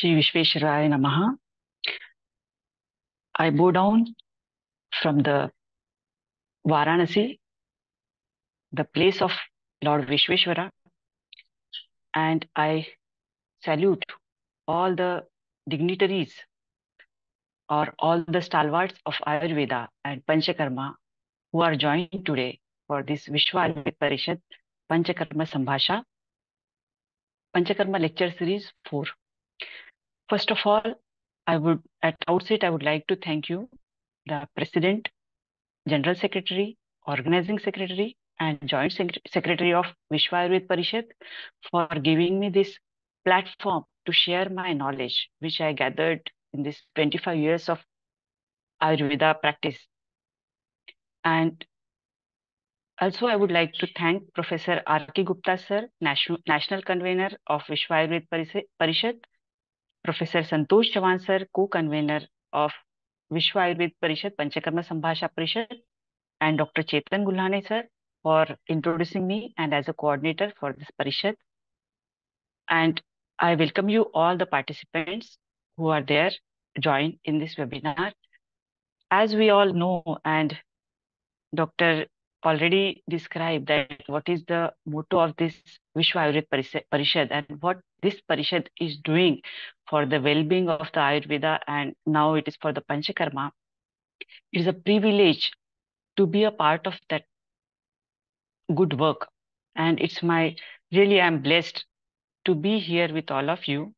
Shri Vishveshwaraya Namaha. I bow down from the Varanasi, the place of Lord Vishveshwara, and I salute all the dignitaries or all the stalwarts of Ayurveda and Panchakarma who are joined today for this Vishwa Ayurveda Parishad Panchakarma Sambhasha Panchakarma lecture series 4. First of all, I would at outset I would like to thank you, the President, General Secretary, Organizing Secretary, and Joint Secretary of Vishwa Parishad for giving me this platform to share my knowledge, which I gathered in this 25 years of Ayurveda practice. And also, I would like to thank Professor R.K. Gupta, sir, National, National Convener of Vishwa Parishad, Professor Santosh Chavan, sir, Co-Convener of Vishwa Ayurveda Parishad, Panchakarma Sambhasha Parishad, and Dr. Chetan Gulhane, sir, for introducing me and as a coordinator for this Parishad. And I welcome you all the participants who are there join in this webinar. As we all know, and Dr. already described that what is the motto of this Vishwa Ayurveda Parishad and what this Parishad is doing for the well-being of the Ayurveda and now it is for the Panchakarma. It is a privilege to be a part of that good work. And it's my, really I'm blessed to be here with all of you.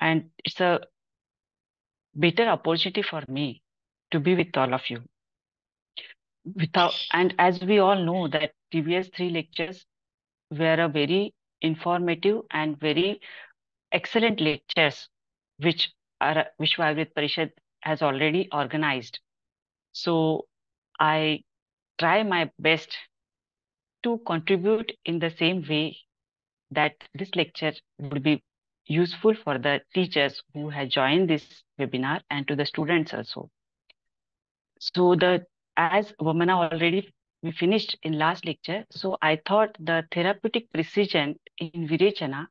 And it's a better opportunity for me to be with all of you. Without, and as we all know that previous three lectures were a very informative and very excellent lectures, which are, Vishwa Ayurveda Parishad has already organized. So I try my best to contribute in the same way that this lecture would be useful for the teachers who have joined this webinar and to the students also. So the as Vamana already we finished in last lecture, so I thought the therapeutic precision in Virechana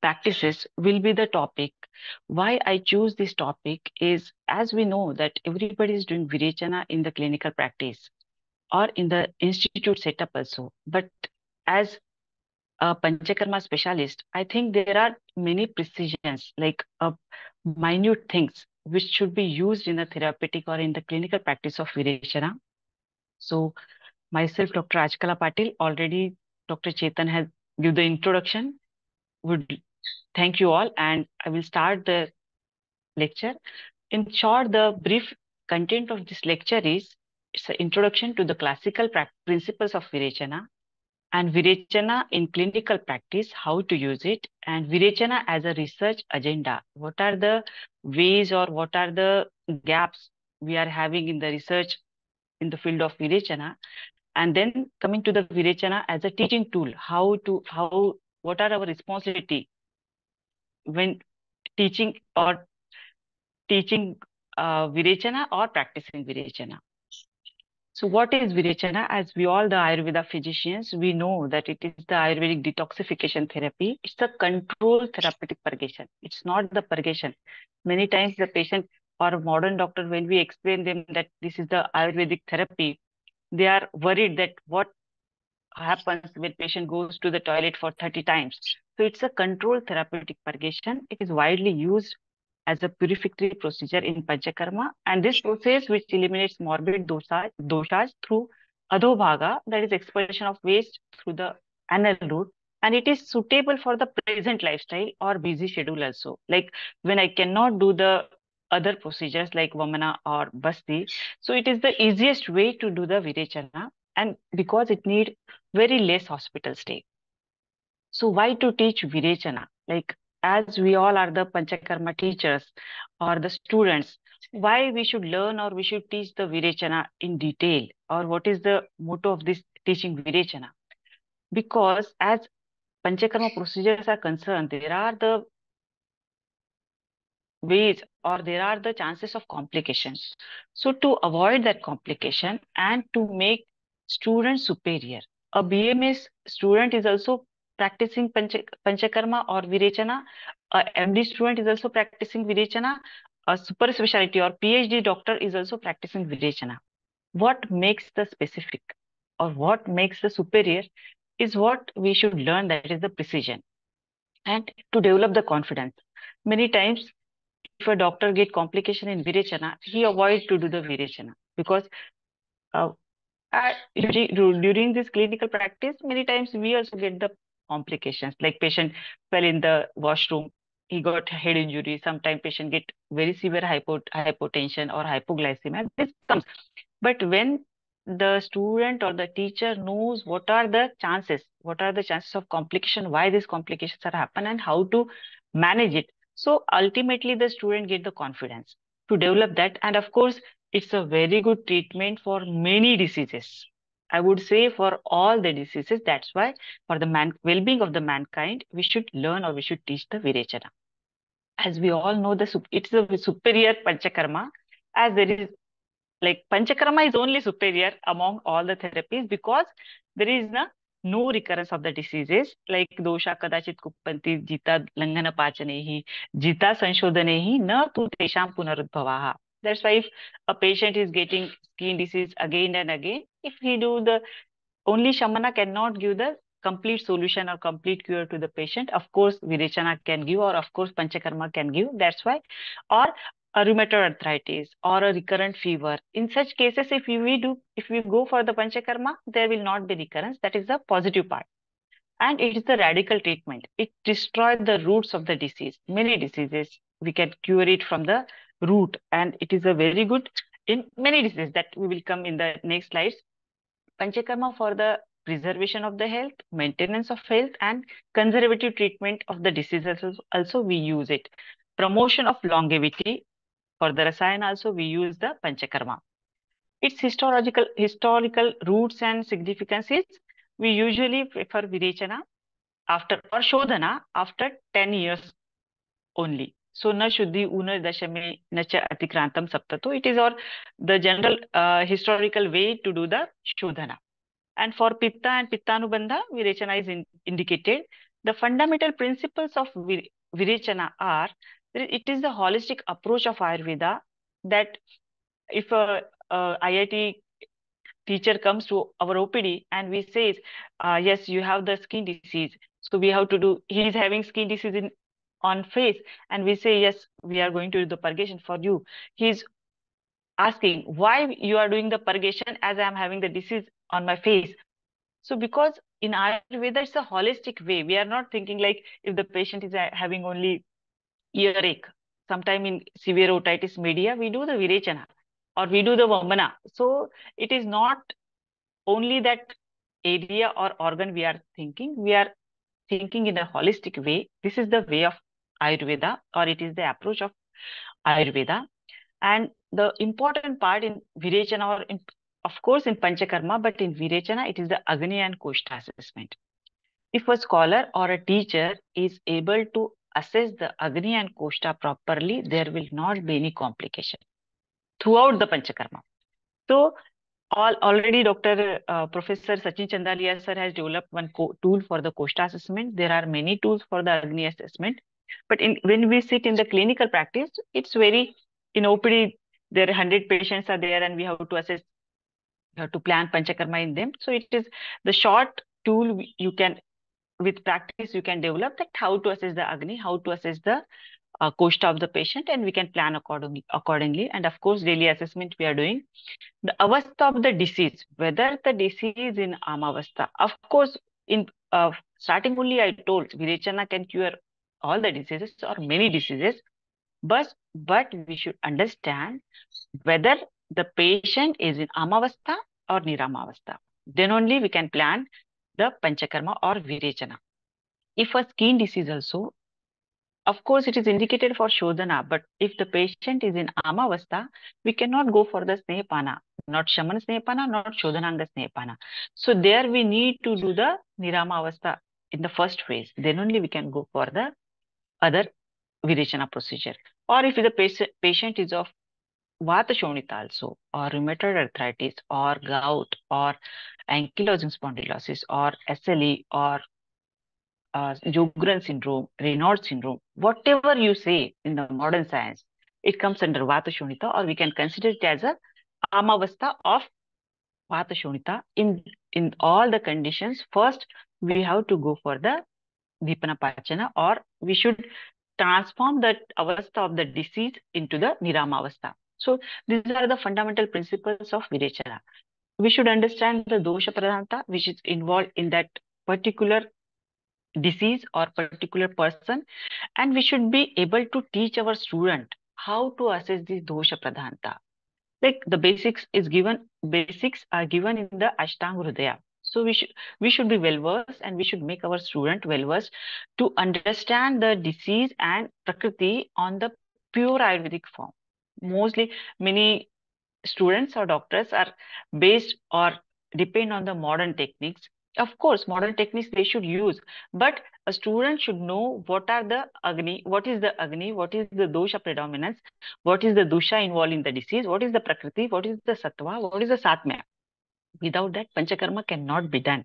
practices will be the topic. Why I choose this topic is as we know that everybody is doing Virechana in the clinical practice or in the institute setup also. But as a Panchakarma specialist, I think there are many precisions like uh, minute things which should be used in the therapeutic or in the clinical practice of Virechana. So myself, Dr. Rajkala Patil, already Dr. Chetan has give the introduction. Would thank you all and I will start the lecture. In short, the brief content of this lecture is it's an introduction to the classical principles of Virechana and Virechana in clinical practice, how to use it, and Virechana as a research agenda. What are the ways or what are the gaps we are having in the research in the field of Virechana? And then coming to the Virechana as a teaching tool, how to, how, what are our responsibility when teaching or teaching uh, Virechana or practicing Virechana. So what is Virechana? As we all the Ayurveda physicians, we know that it is the Ayurvedic detoxification therapy. It's a control therapeutic purgation. It's not the purgation. Many times the patient or modern doctor, when we explain them that this is the Ayurvedic therapy, they are worried that what happens when patient goes to the toilet for 30 times. So it's a control therapeutic purgation. It is widely used as a purificatory procedure in Panchakarma. And this process which eliminates morbid dosha, doshas through adhobhaga, that is expulsion of waste through the anal route. And it is suitable for the present lifestyle or busy schedule also. Like when I cannot do the other procedures like Vamana or Basti. So it is the easiest way to do the Virechana and because it need very less hospital stay. So why to teach Virechana? Like as we all are the Panchakarma teachers or the students, why we should learn or we should teach the Virechana in detail or what is the motto of this teaching Virechana? Because as Panchakarma procedures are concerned, there are the ways or there are the chances of complications. So to avoid that complication and to make students superior, a BMS student is also practicing Panch Panchakarma or Virechana a MD student is also practicing Virechana, a super specialty or PhD doctor is also practicing Virechana. What makes the specific or what makes the superior is what we should learn that is the precision and to develop the confidence. Many times, if a doctor get complication in Virechana, he avoids to do the Virechana because uh, during this clinical practice, many times we also get the complications. Like patient fell in the washroom he got head injury. Sometimes patient get very severe hypo, hypotension or hypoglycemia. This comes. But when the student or the teacher knows what are the chances what are the chances of complication why these complications are happen and how to manage it. So ultimately the student get the confidence to develop that. And of course it's a very good treatment for many diseases I would say for all the diseases, that's why for the man well-being of the mankind, we should learn or we should teach the Virechana. As we all know, the it's a superior Panchakarma, as there is like Panchakarma is only superior among all the therapies because there is no, no recurrence of the diseases. Like dosha kadachit kupanti jita langana pachanehi jita sanshodhanehi na tu tesham punarudbhavaha that's why if a patient is getting skin disease again and again, if he do the only Shamana cannot give the complete solution or complete cure to the patient. Of course, Virechana can give or of course Panchakarma can give. That's why. Or a rheumatoid arthritis or a recurrent fever. In such cases, if we do, if we go for the Panchakarma, there will not be recurrence. That is the positive part. And it is the radical treatment. It destroys the roots of the disease. Many diseases, we can cure it from the root and it is a very good in many diseases that we will come in the next slides. Panchakarma for the preservation of the health, maintenance of health and conservative treatment of the diseases also we use it. Promotion of longevity for the Rasayana also we use the Panchakarma. Its historical historical roots and significances we usually prefer Virechana after or Shodhana after 10 years only. सो न शुद्धि ऊन दशमी न च सप्त तो it is और the general historical way to do the shodhana and for pitta and pittanubandha virechana is indicated the fundamental principles of virechana are it is the holistic approach of Ayurveda that if I I T teacher comes to our opd and we says uh, yes you have the skin so we have to do he is having skin disease in on face and we say, yes, we are going to do the purgation for you. He's asking why you are doing the purgation as I am having the disease on my face. So because in Ayurveda, it's a holistic way. We are not thinking like if the patient is uh, having only earache, sometime in severe otitis media, we do the virechana or we do the vamana. So it is not only that area or organ we are thinking, we are thinking in a holistic way. This is the way of Ayurveda or it is the approach of Ayurveda. And the important part in Virechana or in, of course in Panchakarma, but in Virechana, it is the Agni and Koshta assessment. If a scholar or a teacher is able to assess the Agni and Koshta properly, there will not be any complication throughout the Panchakarma. So all, already Dr. Uh, Professor Sachin Chandalia sir has developed one tool for the Koshta assessment. There are many tools for the Agni assessment. But in, when we sit in the clinical practice, it's very, in OPD, there are 100 patients are there and we have to assess, we have to plan Panchakarma in them. So it is the short tool you can, with practice, you can develop that how to assess the Agni, how to assess the uh, Koshta of the patient and we can plan accordingly, accordingly. And of course, daily assessment we are doing. The avastha of the disease, whether the disease in Amavastha. Of course, in uh, starting only I told Virechana can cure all the diseases or many diseases, but, but we should understand whether the patient is in Amavastha or Niramavastha. Then only we can plan the Panchakarma or Virechana. If a skin disease also, of course, it is indicated for Shodhana, but if the patient is in Amavastha, we cannot go for the Snehapana, not Shaman Snehapana, not Shodhananga Snehapana. So there we need to do the Niramavastha in the first phase. Then only we can go for the other Virechana procedure. Or if the patient, is of Vata Shonita also, or rheumatoid arthritis, or gout, or ankylosing spondylosis, or SLE, or uh, Jogren syndrome, Raynaud syndrome, whatever you say in the modern science, it comes under Vata Shonita, or we can consider it as a Amavastha of Vata Shonita. In, in all the conditions, first we have to go for the Dipana Pachana, or we should transform that avastha of the disease into the Nirama avastha. So these are the fundamental principles of Virechana. We should understand the dosha pradhanta, which is involved in that particular disease or particular person and we should be able to teach our student how to assess this dosha pradhanta like the basics is given basics are given in the ashtanga hridaya so we should we should be well versed and we should make our student well versed to understand the disease and prakriti on the pure ayurvedic form. Mostly many students or doctors are based or depend on the modern techniques. Of course modern techniques they should use but a student should know what are the agni what is the agni what is the dosha predominance what is the dosha involved in the disease what is the prakriti what is the sattva what is the satmya without that panchakarma cannot be done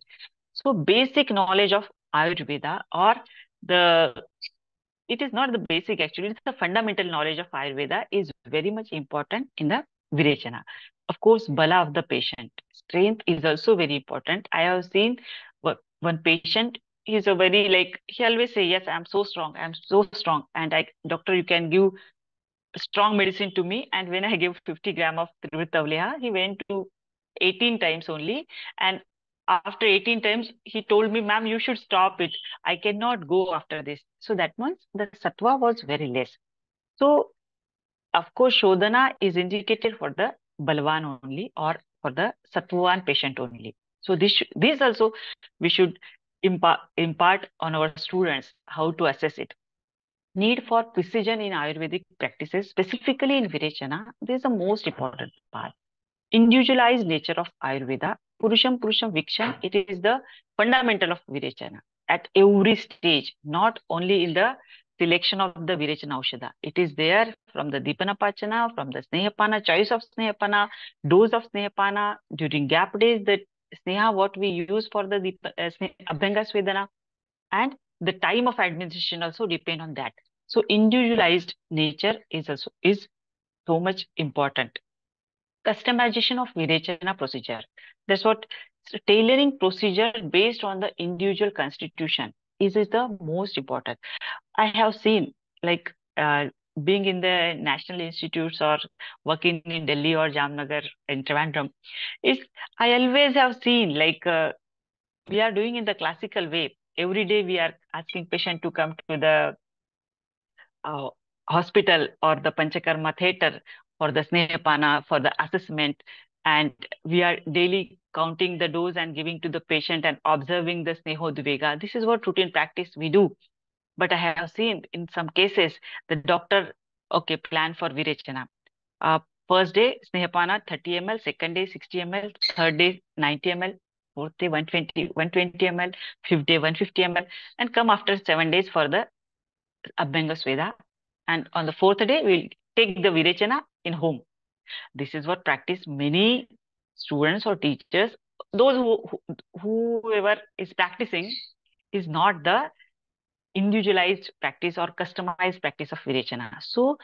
so basic knowledge of ayurveda or the it is not the basic actually it's the fundamental knowledge of ayurveda is very much important in the virechana of course bala of the patient strength is also very important. I have seen one patient, he's a very like, he always say, yes, I'm so strong. I'm so strong. And I, doctor, you can give strong medicine to me. And when I give 50 gram of Trivritavleha, he went to 18 times only. And after 18 times, he told me, ma'am, you should stop it. I cannot go after this. So that means the sattva was very less. So, of course, Shodhana is indicated for the Balwan only or for the Sattvavan patient only. So this, this also we should impart, impart on our students how to assess it. Need for precision in Ayurvedic practices, specifically in Virechana, this is the most important part. Individualized nature of Ayurveda, Purusham Purusham Vikshan, it is the fundamental of Virechana at every stage, not only in the selection of the Virechana Aushadha. It is there from the Dipana Pachana, from the Snehapana, choice of Snehapana, dose of Snehapana, during gap days, the Sneha, what we use for the Deep, uh, Abhyanga Svedana, and the time of administration also depend on that. So individualized nature is also is so much important. Customization of Virechana procedure. That's what tailoring procedure based on the individual constitution is, is the most important. I have seen like uh, being in the national institutes or working in Delhi or Jamnagar in Trivandrum, is I always have seen like uh, we are doing in the classical way. Every day we are asking patient to come to the uh, hospital or the Panchakarma theater for the Snehapana, for the assessment. And we are daily counting the dose and giving to the patient and observing the Snehodvega. This is what routine practice we do. But I have seen in some cases, the doctor, okay, plan for Virechana. Uh, first day, Snehapana 30 ml, second day 60 ml, third day 90 ml, fourth day 120, 120 ml, fifth day 150 ml, and come after seven days for the Abhyanga Sveda. And on the fourth day, we'll take the Virechana in home. This is what practice many students or teachers, those who, who whoever is practicing is not the individualized practice or customized practice of Virechana. So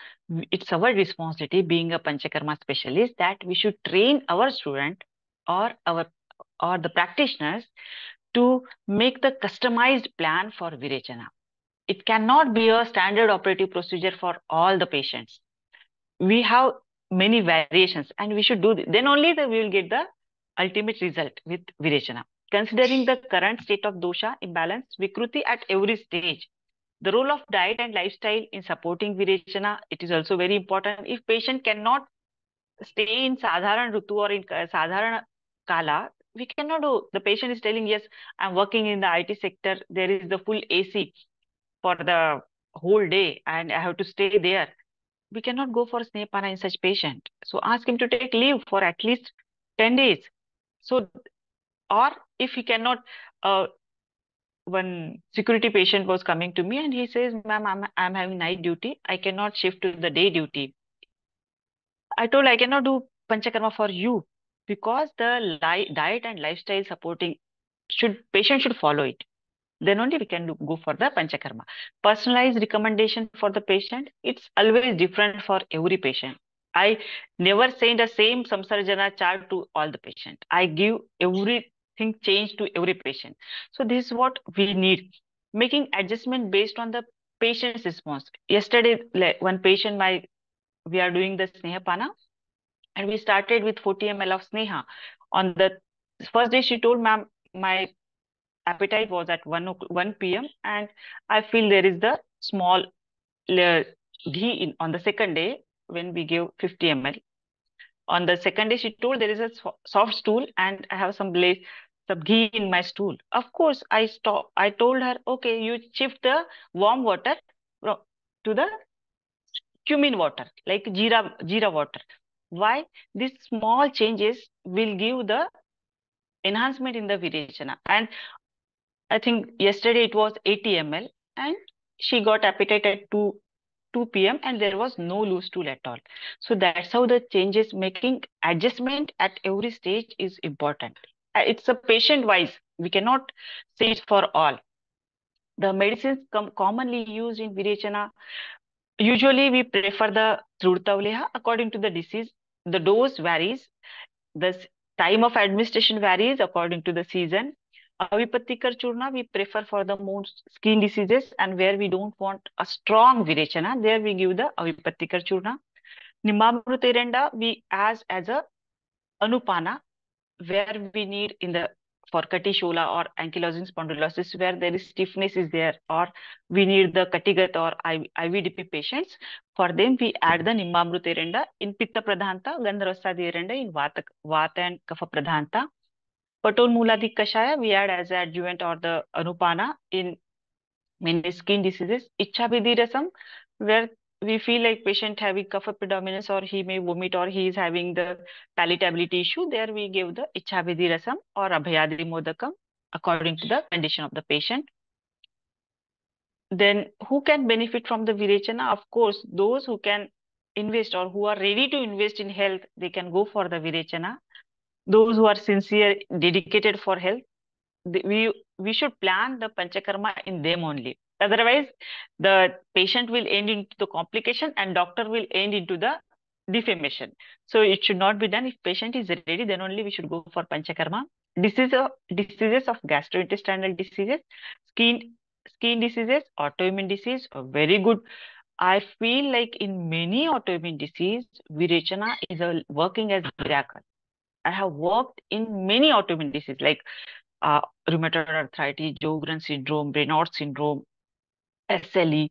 it's our responsibility being a Panchakarma specialist that we should train our student or our or the practitioners to make the customized plan for Virechana. It cannot be a standard operative procedure for all the patients. We have many variations and we should do this. Then only the, we will get the ultimate result with Virechana. Considering the current state of dosha imbalance, Vikruti at every stage, the role of diet and lifestyle in supporting Virechana, it is also very important. If patient cannot stay in Sadharan Rutu or in uh, Sadharan Kala, we cannot do. The patient is telling, yes, I'm working in the IT sector. There is the full AC for the whole day and I have to stay there we cannot go for Snehapana in such patient. So ask him to take leave for at least 10 days. So, or if he cannot, uh, one security patient was coming to me and he says, ma'am, I'm, I'm having night duty. I cannot shift to the day duty. I told I cannot do Panchakarma for you because the diet and lifestyle supporting should patient should follow it. Then only we can go for the Panchakarma. Personalized recommendation for the patient, it's always different for every patient. I never send the same Samsarjana chart to all the patient. I give everything change to every patient. So this is what we need. Making adjustment based on the patient's response. Yesterday, one patient, my we are doing the Sneha Pana, and we started with 40 ml of Sneha. On the first day, she told, ma'am, my appetite was at 1, 1 p.m. and I feel there is the small ghee in on the second day when we give 50 ml. On the second day, she told there is a soft stool and I have some blaze, ghee in my stool. Of course, I stop. I told her, okay, you shift the warm water to the cumin water, like jeera, jeera water. Why? These small changes will give the enhancement in the Virechana. And I think yesterday it was 80 ml and she got appetite at 2 2 p.m. and there was no loose stool at all. So that's how the changes making adjustment at every stage is important. Uh, it's a patient wise. We cannot say it for all. The medicines com commonly used in Virechana, usually we prefer the Trivritavleha according to the disease. The dose varies. The time of administration varies according to the season. Avipattikar Churna, we prefer for the most skin diseases and where we don't want a strong Virechana, there we give the Avipattikar Churna. Nimamruterenda, we as as a Anupana, where we need in the for Katishola or ankylosing spondylosis, where there is stiffness is there, or we need the Katigat or IVDP patients. For them, we add the Nimamruterenda in Pitta Pradhanta, Gandharvasa Erenda in Vata, Vata and Kapha Pradhanta. Patol Muladi Kashaya, we add as adjuvant or the Anupana in many skin diseases. Ichabidi Rasam, where we feel like patient having kapha predominance or he may vomit or he is having the palatability issue, there we give the Ichabidi Rasam or Abhayadri Modakam according to the condition of the patient. Then who can benefit from the Virechana? Of course, those who can invest or who are ready to invest in health, they can go for the Virechana those who are sincere, dedicated for health, we we should plan the panchakarma in them only. Otherwise, the patient will end into the complication and doctor will end into the defamation. So it should not be done. If patient is ready, then only we should go for panchakarma. Disease of, diseases of gastrointestinal diseases, skin skin diseases, autoimmune disease, very good. I feel like in many autoimmune disease, Virechana is a, working as miracle. I have worked in many autoimmune diseases like uh, rheumatoid arthritis, Sjogren syndrome, Raynaud syndrome, SLE,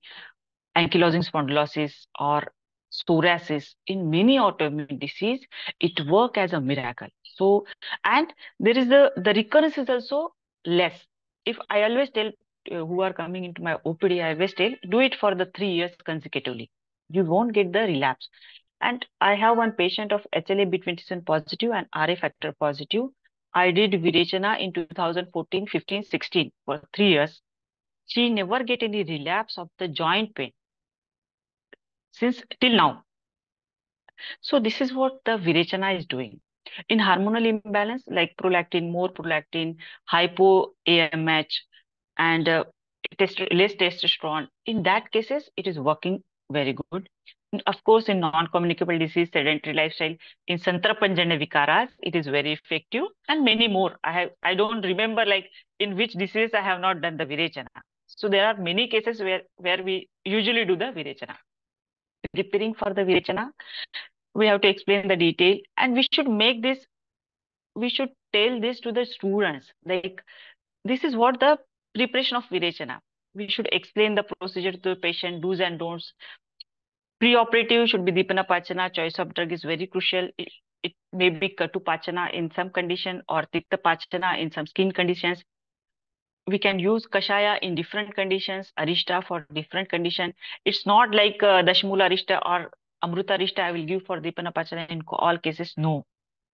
ankylosing spondylosis, or psoriasis. In many autoimmune disease, it work as a miracle. So, and there is the the recurrence is also less. If I always tell uh, who are coming into my OPD, I always tell do it for the three years consecutively. You won't get the relapse. And I have one patient of HLA B27 positive and RA factor positive. I did Virechana in 2014, 15, 16 for three years. She never get any relapse of the joint pain since till now. So this is what the Virechana is doing. In hormonal imbalance like prolactin, more prolactin, hypo AMH, and uh, test less testosterone, in that cases, it is working very good of course, in non-communicable disease, sedentary lifestyle, in Santrapanjanya Vikaras, it is very effective and many more. I have I don't remember like in which disease I have not done the Virechana. So there are many cases where, where we usually do the Virechana. Preparing for the Virechana, we have to explain the detail and we should make this, we should tell this to the students. Like this is what the preparation of Virechana. We should explain the procedure to the patient, do's and don'ts. Preoperative should be Dipana Pachana. Choice of drug is very crucial. It, it may be Katu Pachana in some condition or Tikta Pachana in some skin conditions. We can use Kashaya in different conditions, Arishta for different condition. It's not like uh, Dashmula Arishta or Amruta Arishta I will give for Dipana Pachana in all cases. No.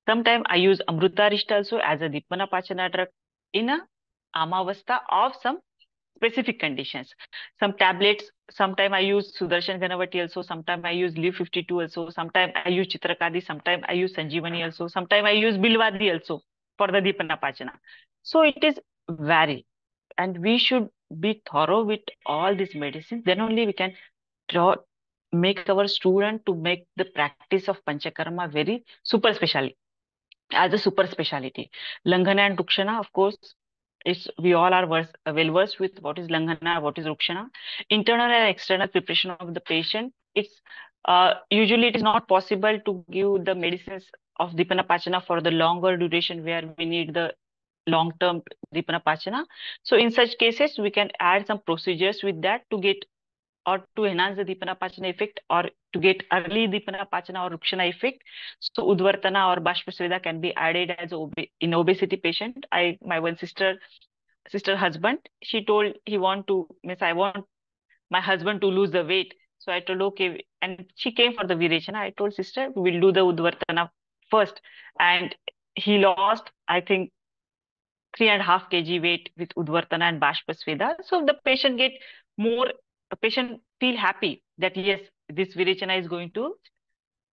Sometimes I use Amruta Arishta also as a Dipana Pachana drug in a Amavasta of some specific conditions. Some tablets, sometime I use Sudarshan Ghanavati also, sometime I use Liv 52 also, sometime I use Chitrakadi, sometime I use Sanjeevani also, sometime I use Bilvadi also for the Dipana Pachana. So it is vary. and we should be thorough with all these medicines. Then only we can draw, make our student to make the practice of Panchakarma very super speciality as a super speciality. Langhana and Rukshana, of course, it's we all are well versed with what is Langhana, what is Rukshana. Internal and external preparation of the patient. It's uh, usually it is not possible to give the medicines of Dipana Pachana for the longer duration where we need the long-term Dipana Pachana. So in such cases, we can add some procedures with that to get or to enhance the Dipana Pachana effect or to get early Dipana Pachana or Rukshana effect. So Udvartana or Bashpasveda can be added as ob in obesity patient. I my one sister sister husband, she told he want to miss I want my husband to lose the weight. So I told okay, and she came for the Virechana. I told sister we will do the Udvartana first, and he lost I think three and a half kg weight with Udvartana and Bashpasveda. So the patient get more a patient feel happy that yes, this Virechana is going to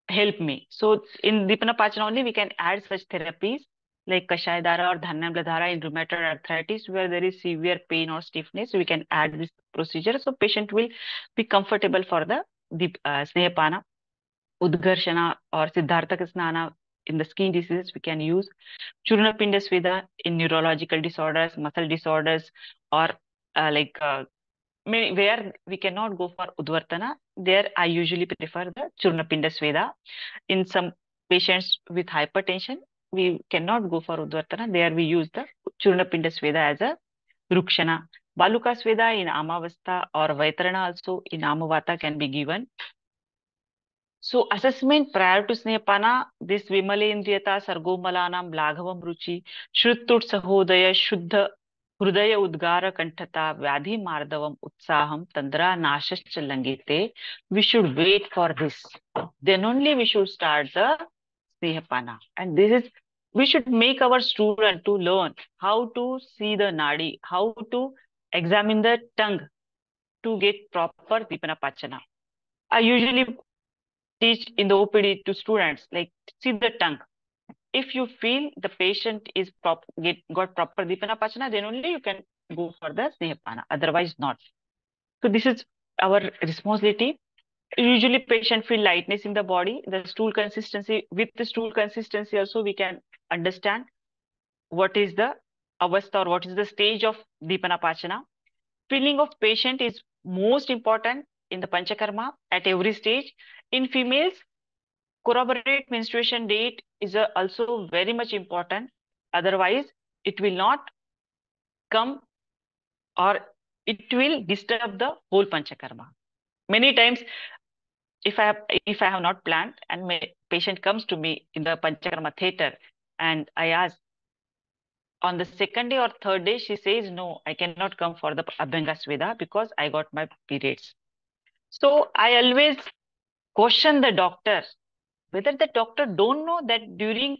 help me. So in Dipana Pachana only we can add such therapies like Kashayadara or Dhanyamladhara in rheumatoid arthritis where there is severe pain or stiffness. We can add this procedure. So patient will be comfortable for the, the uh, Snehapana, Udgarshana or Siddhartha Snana in the skin diseases we can use Churna Pindasveda in neurological disorders, muscle disorders, or uh, like uh, where we cannot go for Udvartana, there I usually prefer the Churnapinda Sweda. In some patients with hypertension, we cannot go for Udvartana. There we use the Churnapinda Sweda as a Rukshana. Baluka Sweda in Amavastha or Vaitarana also in Amavata can be given. So assessment prior to Snehapana, this Vimalendriyata, Sargomalanam, Laghavam Ruchi, Shruttut Sahodaya, Shuddha हृदय उद्गार कंठता व्याधि मार्दव उत्साह तंद्रा नाशश्च लंगिते। We should wait for this then only we should start the snehapana and this is we should make our student to learn how to see the nadi how to examine the tongue to get proper deepana pachana I usually teach in the to students like see the tongue if you feel the patient is prop get got proper dipana pachana, then only you can go for the snehapana. Otherwise, not. So this is our responsibility. Usually, patient feel lightness in the body. The stool consistency with the stool consistency also we can understand what is the avastha or what is the stage of dipana pachana. Feeling of patient is most important in the panchakarma at every stage. In females, corroborate menstruation date is also very much important. Otherwise, it will not come or it will disturb the whole panchakarma. Many times, if I have if I have not planned and my patient comes to me in the panchakarma theater and I ask on the second day or third day, she says, no, I cannot come for the Abhyanga Sweda because I got my periods. So I always question the doctor whether the doctor don't know that during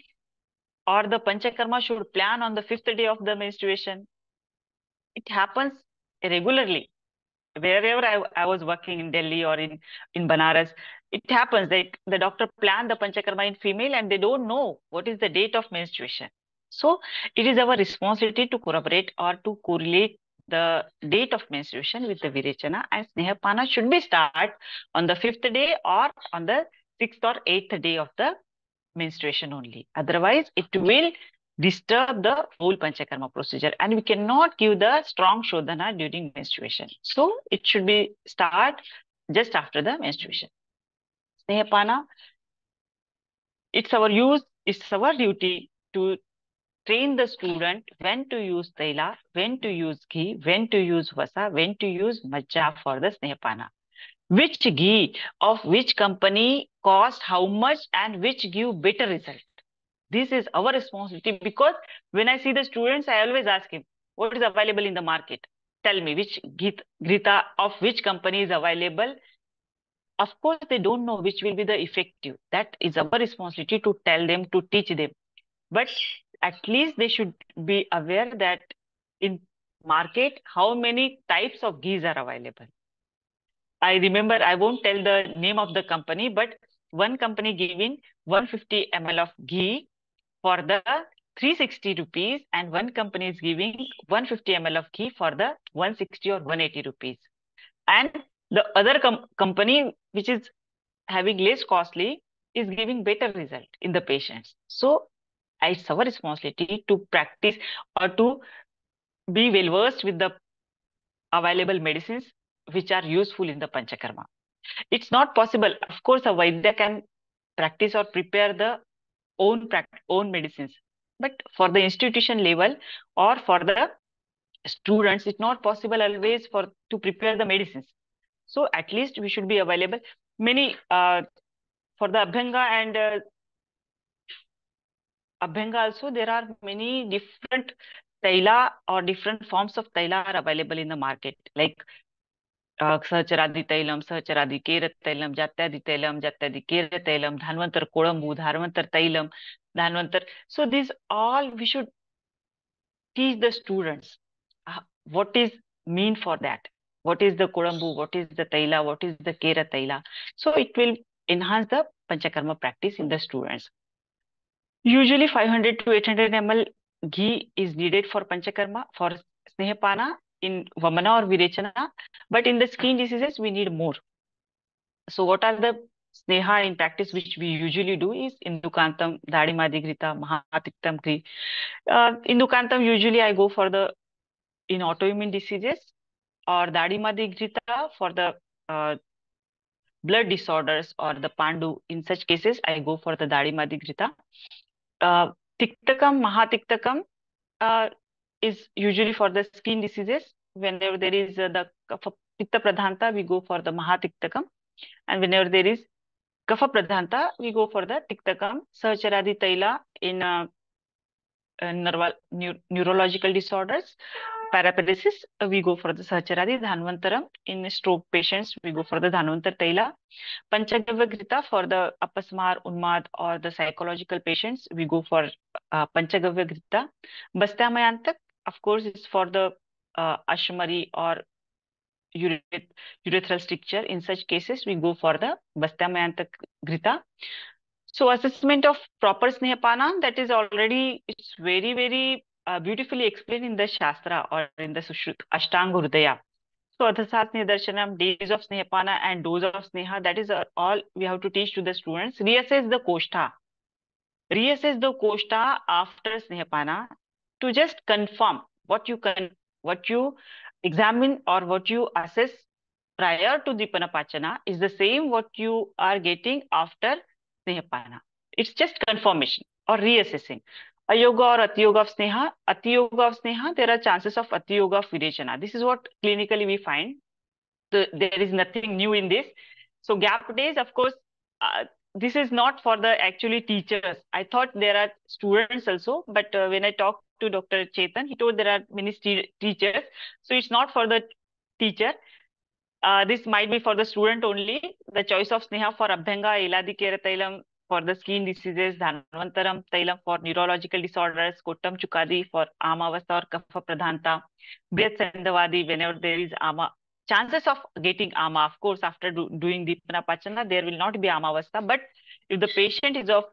or the panchakarma should plan on the fifth day of the menstruation. It happens regularly. Wherever I, I was working in Delhi or in, in Banaras, it happens that the doctor plan the panchakarma in female and they don't know what is the date of menstruation. So it is our responsibility to corroborate or to correlate the date of menstruation with the Virechana and Snehapana should be start on the fifth day or on the sixth or eighth day of the menstruation only. Otherwise, it will disturb the whole Panchakarma procedure and we cannot give the strong Shodhana during menstruation. So it should be start just after the menstruation. Snehapana, it's our use, it's our duty to train the student when to use Taila, when to use ghee, when to use vasa, when to use majja for the Snehapana which ghee of which company cost how much and which give better result. This is our responsibility because when I see the students, I always ask him, what is available in the market? Tell me which Grita of which company is available. Of course, they don't know which will be the effective. That is our responsibility to tell them, to teach them. But at least they should be aware that in market, how many types of ghees are available I remember, I won't tell the name of the company, but one company giving 150 ml of ghee for the 360 rupees and one company is giving 150 ml of ghee for the 160 or 180 rupees. And the other com company, which is having less costly, is giving better result in the patients. So it's our responsibility to practice or to be well versed with the available medicines which are useful in the Panchakarma. It's not possible. Of course, a Vaidya can practice or prepare the own own medicines. But for the institution level or for the students, it's not possible always for to prepare the medicines. So at least we should be available. Many uh, for the Abhyanga and uh, Abhyanga also there are many different taila or different forms of taila are available in the market like sahacharadi thailam, sahacharadi kera thailam, jatyadi thailam, jatyadi kera thailam, dhanwantaram kuzhambu dhanwantaram thailam, dhanwantaram so this all we should teach the students what is mean for that what is the kuzhambu what is the thaila? What is the kera thaila? So it will enhance the panchakarma practice in the students usually five to eight hundred ghee is needed for panchakarma for sneha in Vamana or Virechana, but in the skin diseases, we need more. So what are the Sneha in practice, which we usually do is Indukantam, Dadimadigrita, Mahatiktam Kri. Uh, Indukantam, usually I go for the, in autoimmune diseases or Dadimadigrita for the uh, blood disorders or the Pandu. In such cases, I go for the Dadimadigrita. Uh, Tiktakam, Mahatiktakam, uh, is usually for the skin diseases. Whenever there is uh, the Pitta Pradhanta, we go for the Mahatiktakam. And whenever there is Kapha Pradhanta, we go for the Tiktakam. Sahacharadi Taila in uh, uh, neurological disorders. Paraparesis, uh, we go for the Sahacharadi. Dhanvantaram, in stroke patients, we go for the Dhanvantar Taila. Panchagavya for the Apasmar, Unmad or the psychological patients, we go for uh, Panchagavya. Bastamayantak, of course, is for the uh, Ashmari or urethral stricture. In such cases, we go for the Bastamayanta Grita. So assessment of proper Snehapana, that is already, it's very, very uh, beautifully explained in the Shastra or in the Sushrut, Ashtanga Hridaya. So Adhasat Nidarshanam, days of Snehapana and dose of Sneha, that is uh, all we have to teach to the students. Reassess the Koshta. Reassess the Koshta after Snehapana to just confirm what you can, what you examine or what you assess prior to Dipanapachana is the same what you are getting after Snehapana. It's just confirmation or reassessing. Ayoga or Atiyoga of Sneha, Atiyoga of Sneha, there are chances of Atiyoga of Virechana. This is what clinically we find. So there is nothing new in this. So gap days, of course, uh, this is not for the actually teachers. I thought there are students also, but uh, when I talked to Dr. Chetan, he told there are many teachers. So it's not for the teacher. Uh, this might be for the student only. The choice of Sneha for Abhyanga, Iladi Tailam for the skin diseases, Dhanvantaram Tailam for neurological disorders, Kottam Chukadi for Amavasta or Kapha Pradhanta, Briyat Sandavadi whenever there is Ama. Chances of getting Ama, of course, after do, doing Dipana Pachana, there will not be Amavasta. But if the patient is of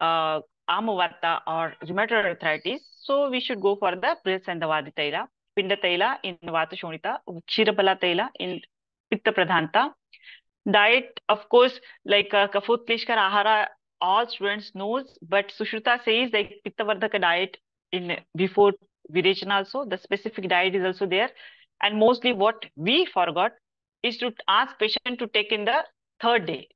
uh, Amavata or rheumatoid arthritis, so we should go for the Briyat Sandavadi Taila, Pinda Taila in Vata Shonita, Kshirabala Taila in Pitta Pradhanta, diet, of course, like uh, Kafotleshkar Ahara, all students knows, but Sushruta says like Pittavardhaka diet in before Virechana also, the specific diet is also there. And mostly what we forgot is to ask patient to take in the third day.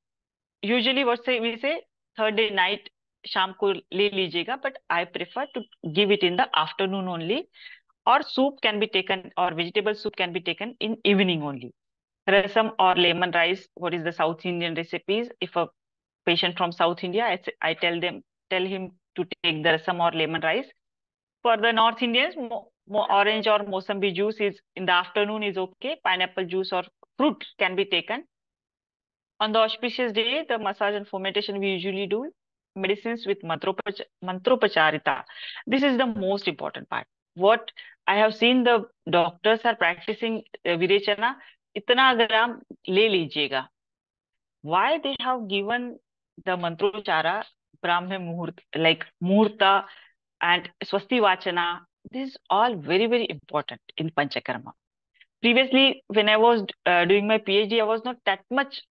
Usually what say we say third day night शाम को ले लीजिएगा but I prefer to give it in the afternoon only or soup can be taken or vegetable soup can be taken in evening only rasam or lemon rice what is the south indian recipes if a patient from south india i, I tell them tell him to take the rasam or lemon rice for the north indians mo, mo orange or mosambi juice is in the afternoon is okay pineapple juice or fruit can be taken on the auspicious day the massage and fomentation we usually do medicines with mantropach mantropacharita this is the most important part what i have seen the doctors are practicing uh, virechana इतना ग्राम ले लीजिएगा why they have given the mantrochara brahma muhurt like muhurta and Swasti Vachana. This is all very, very important in Panchakarma. Previously, when I was uh, doing my PhD, I was not that much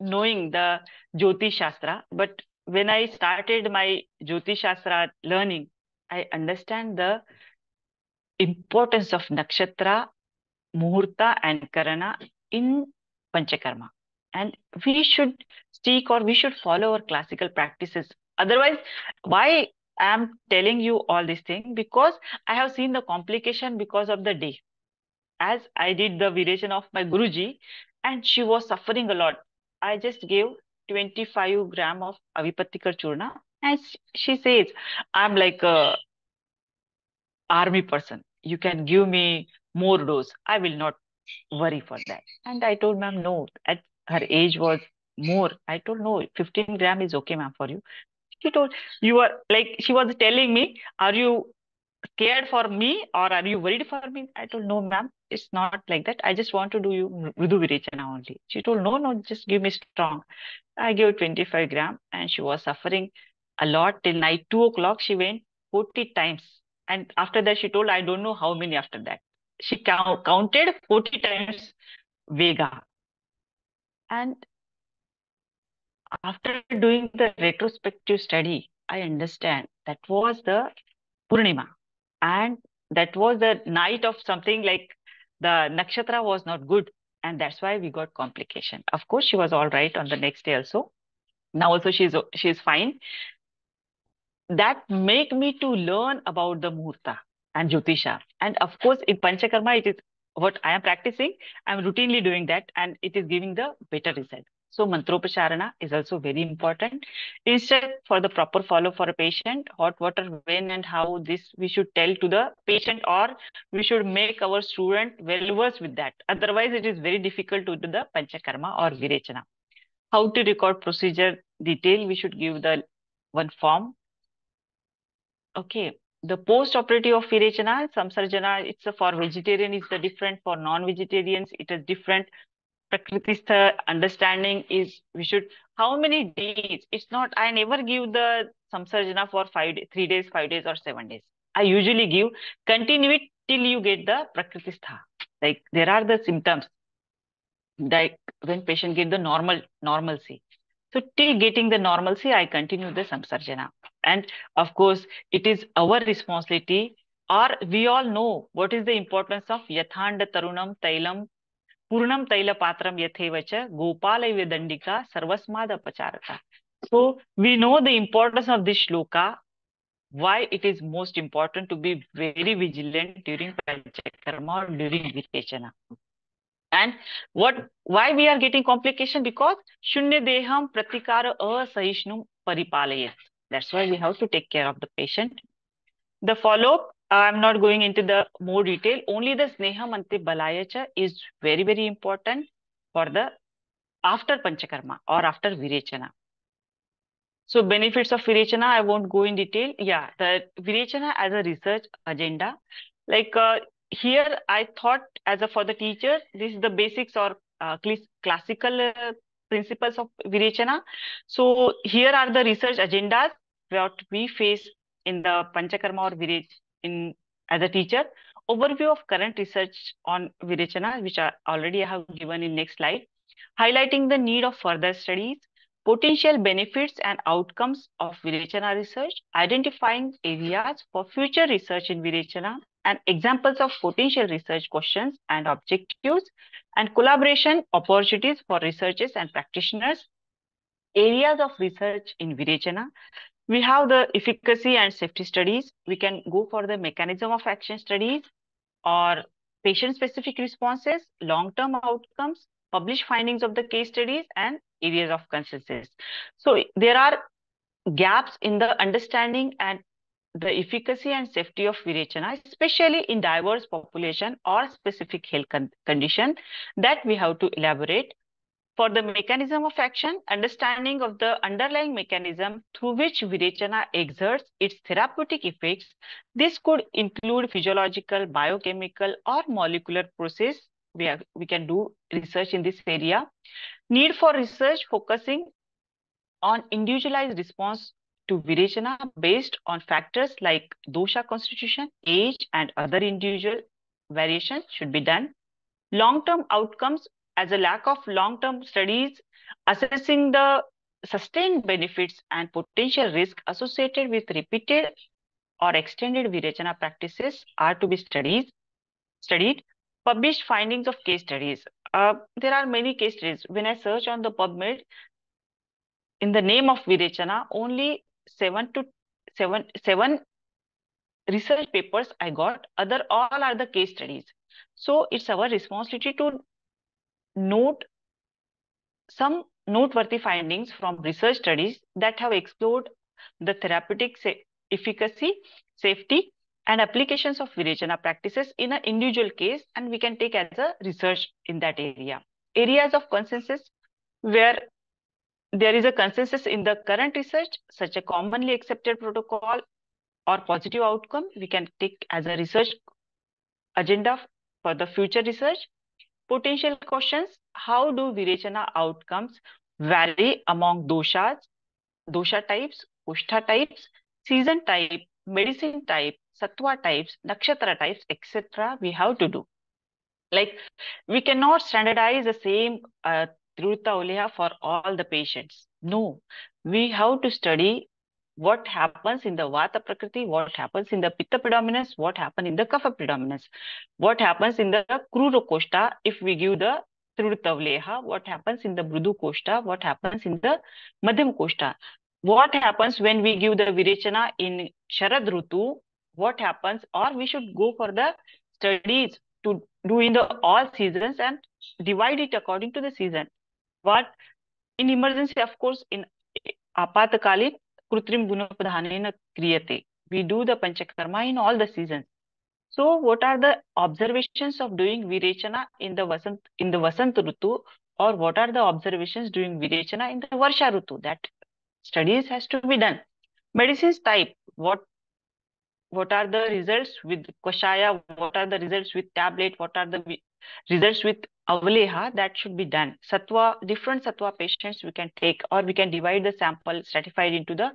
knowing the Jyotish Shastra. But when I started my Jyotish Shastra learning, I understand the importance of nakshatra, muhurta, and karana in Panchakarma. And we should seek or we should follow our classical practices. Otherwise, why I'm telling you all these things? Because I have seen the complication because of the day. As I did the virechana of my Guruji, and she was suffering a lot. I just gave 25 gram of Avipattikar Churna, and she says, I'm like a army person. You can give me more dose. I will not worry for that. And I told ma'am, no, at her age was more. I told no, 15 gram is okay, ma'am, for you. She told you are like she was telling me, are you scared for me or are you worried for me? I told no, ma'am, it's not like that. I just want to do you Mridu Virechana only. She told no, no, just give me strong. I gave 25 gram and she was suffering a lot till night two o'clock. She went 40 times. And after that, she told, I don't know how many after that. She count, counted 40 times Vega. And after doing the retrospective study, I understand that was the Purnima. And that was the night of something like the nakshatra was not good. And that's why we got complication. Of course, she was all right on the next day also. Now also she's she's fine. That make me to learn about the Muhurta and Jyotisha. And of course, in Panchakarma, it is what I am practicing. I'm routinely doing that and it is giving the better result. So mantropacharana is also very important. Instead, for the proper follow for a patient, hot water, when and how this we should tell to the patient or we should make our student well versed with that. Otherwise, it is very difficult to do the panchakarma or virechana. How to record procedure detail, we should give the one form. Okay, the post-operative of virechana, samsarjana, it's a, for vegetarian, it's a different. For non-vegetarians, it is different prakritistha uh, understanding is we should how many days? It's not i never give the samsarjana for five three days five days or seven days. I usually give continue it till you get the prakritistha. Like there are the symptoms. Like when patient get the normal normalcy. So till getting the normalcy i continue the samsarjana. And of course it is our responsibility or we all know what is the importance of yathanda tarunam tailam पूर्णम तैल पात्रम यथेव च Gopal दंडिका सर्वस्माद अपचारता so we know the importance of this shloka why it is most important to be very vigilant during panchakarma or during virechana and what why we are getting complication because shunya deham pratikar asahishnum paripalayat that's why we have to take care of the patient the follow up I'm not going into the more detail. Only the Sneha Mante Balayacha is very, very important for the after Panchakarma or after Virechana. So benefits of Virechana, I won't go in detail. Yeah, the Virechana as a research agenda. Like uh, here, I thought as a for the teacher, this is the basics or uh, classical uh, principles of Virechana. So here are the research agendas what we face in the Panchakarma or Virech in as a teacher. Overview of current research on Virechana, which I already have given in next slide. Highlighting the need of further studies, potential benefits and outcomes of Virechana research, identifying areas for future research in Virechana, and examples of potential research questions and objectives, and collaboration opportunities for researchers and practitioners, areas of research in Virechana, we have the efficacy and safety studies. We can go for the mechanism of action studies or patient-specific responses, long-term outcomes, published findings of the case studies, and areas of consensus. So there are gaps in the understanding and the efficacy and safety of Virechana, especially in diverse population or specific health con condition that we have to elaborate for the mechanism of action, understanding of the underlying mechanism through which Virechana exerts its therapeutic effects, this could include physiological, biochemical, or molecular process. We, are, we can do research in this area. Need for research focusing on individualized response to Virechana based on factors like dosha constitution, age, and other individual variations should be done. Long-term outcomes as a lack of long-term studies assessing the sustained benefits and potential risk associated with repeated or extended Virechana practices are to be studied. studied. Published findings of case studies. Uh, there are many case studies. When I search on the PubMed, in the name of Virechana, only seven to seven, seven research papers I got. Other all are the case studies. So it's our responsibility to note some noteworthy findings from research studies that have explored the therapeutic efficacy, safety, and applications of Virechana practices in an individual case, and we can take as a research in that area. Areas of consensus where there is a consensus in the current research, such a commonly accepted protocol or positive outcome, we can take as a research agenda for the future research. Potential questions, how do Virechana outcomes vary among doshas, dosha types, kushta types, season type, medicine type, sattva types, nakshatra types, etc. we have to do. Like we cannot standardize the same uh, for all the patients. No, we have to study what happens in the Vata Prakriti, what happens in the Pitta predominance, what happens in the Kapha predominance, what happens in the Krura Koshta if we give the Trivritavleha, what happens in the Mridu Koshta, what happens in the Madhyam Koshta. What happens when we give the Virechana in Sharad what happens or we should go for the studies to do in the all seasons and divide it according to the season. What in emergency, of course, in apatakalin, कृत्रिम गुणप्रधान क्रियते. We do the panchakarma in all the season so what are the observation of doing virechana in the vasant in the vasant ritu और what are the observation doing virechana in the varsha ritu that studies has to be done medicine type what what are the results with kashaya? What are the results with tablet? What are the results with Avaleha, that should be done. Sattva, different Sattva patients we can take or we can divide the sample stratified into the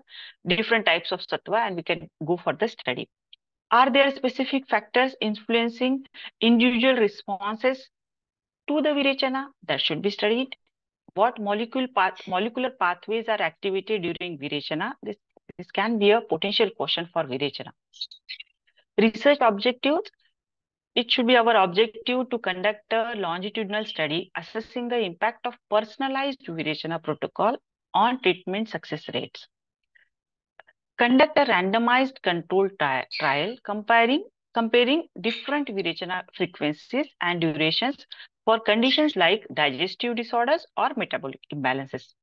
different types of Sattva and we can go for the study. Are there specific factors influencing individual responses to the Virechana? That should be studied. What molecule path, molecular pathways are activated during Virechana? This, this can be a potential question for Virechana. Research objectives. It should be our objective to conduct a longitudinal study assessing the impact of personalized Virechana protocol on treatment success rates conduct a randomized controlled trial comparing comparing different Virechana frequencies and durations for conditions like digestive disorders or metabolic imbalances.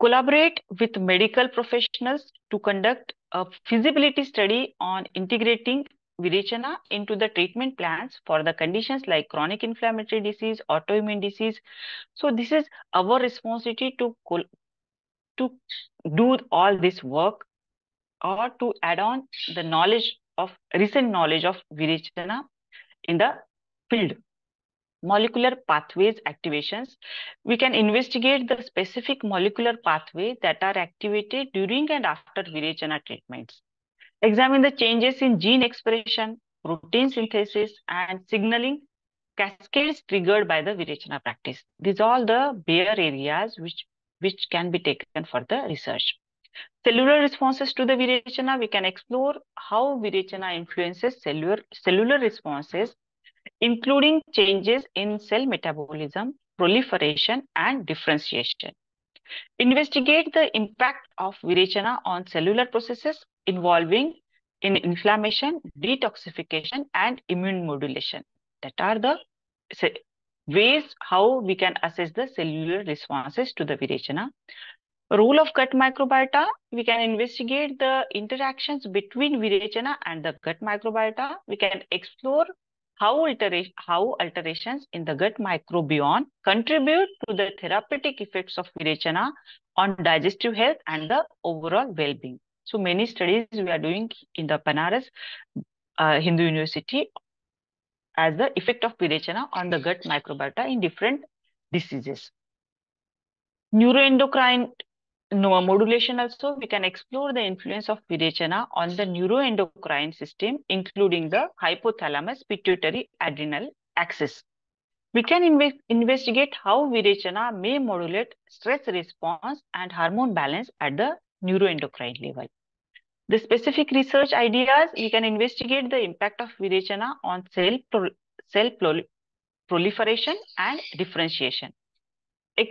Collaborate with medical professionals to conduct a feasibility study on integrating Virechana into the treatment plans for the conditions like chronic inflammatory disease, autoimmune disease. So this is our responsibility to to do all this work or to add on the knowledge of recent knowledge of Virechana in the field. Molecular pathways activations. We can investigate the specific molecular pathways that are activated during and after Virechana treatments. Examine the changes in gene expression, protein synthesis, and signaling cascades triggered by the Virechana practice. These are all the bare areas which, which can be taken for the research. Cellular responses to the Virechana, we can explore how Virechana influences cellular, cellular responses, including changes in cell metabolism, proliferation, and differentiation. Investigate the impact of Virechana on cellular processes involving in inflammation, detoxification, and immune modulation. That are the ways how we can assess the cellular responses to the Virechana. Role of gut microbiota, we can investigate the interactions between Virechana and the gut microbiota. We can explore how, altera how alterations in the gut microbiome contribute to the therapeutic effects of Virechana on digestive health and the overall well-being. So many studies we are doing in the Banaras uh, Hindu University as the effect of Virechana on the gut microbiota in different diseases. Neuroendocrine modulation also, we can explore the influence of Virechana on the neuroendocrine system, including the hypothalamus pituitary adrenal axis. We can inve investigate how Virechana may modulate stress response and hormone balance at the neuroendocrine level. The specific research ideas, we can investigate the impact of Virechana on cell, pro cell proliferation and differentiation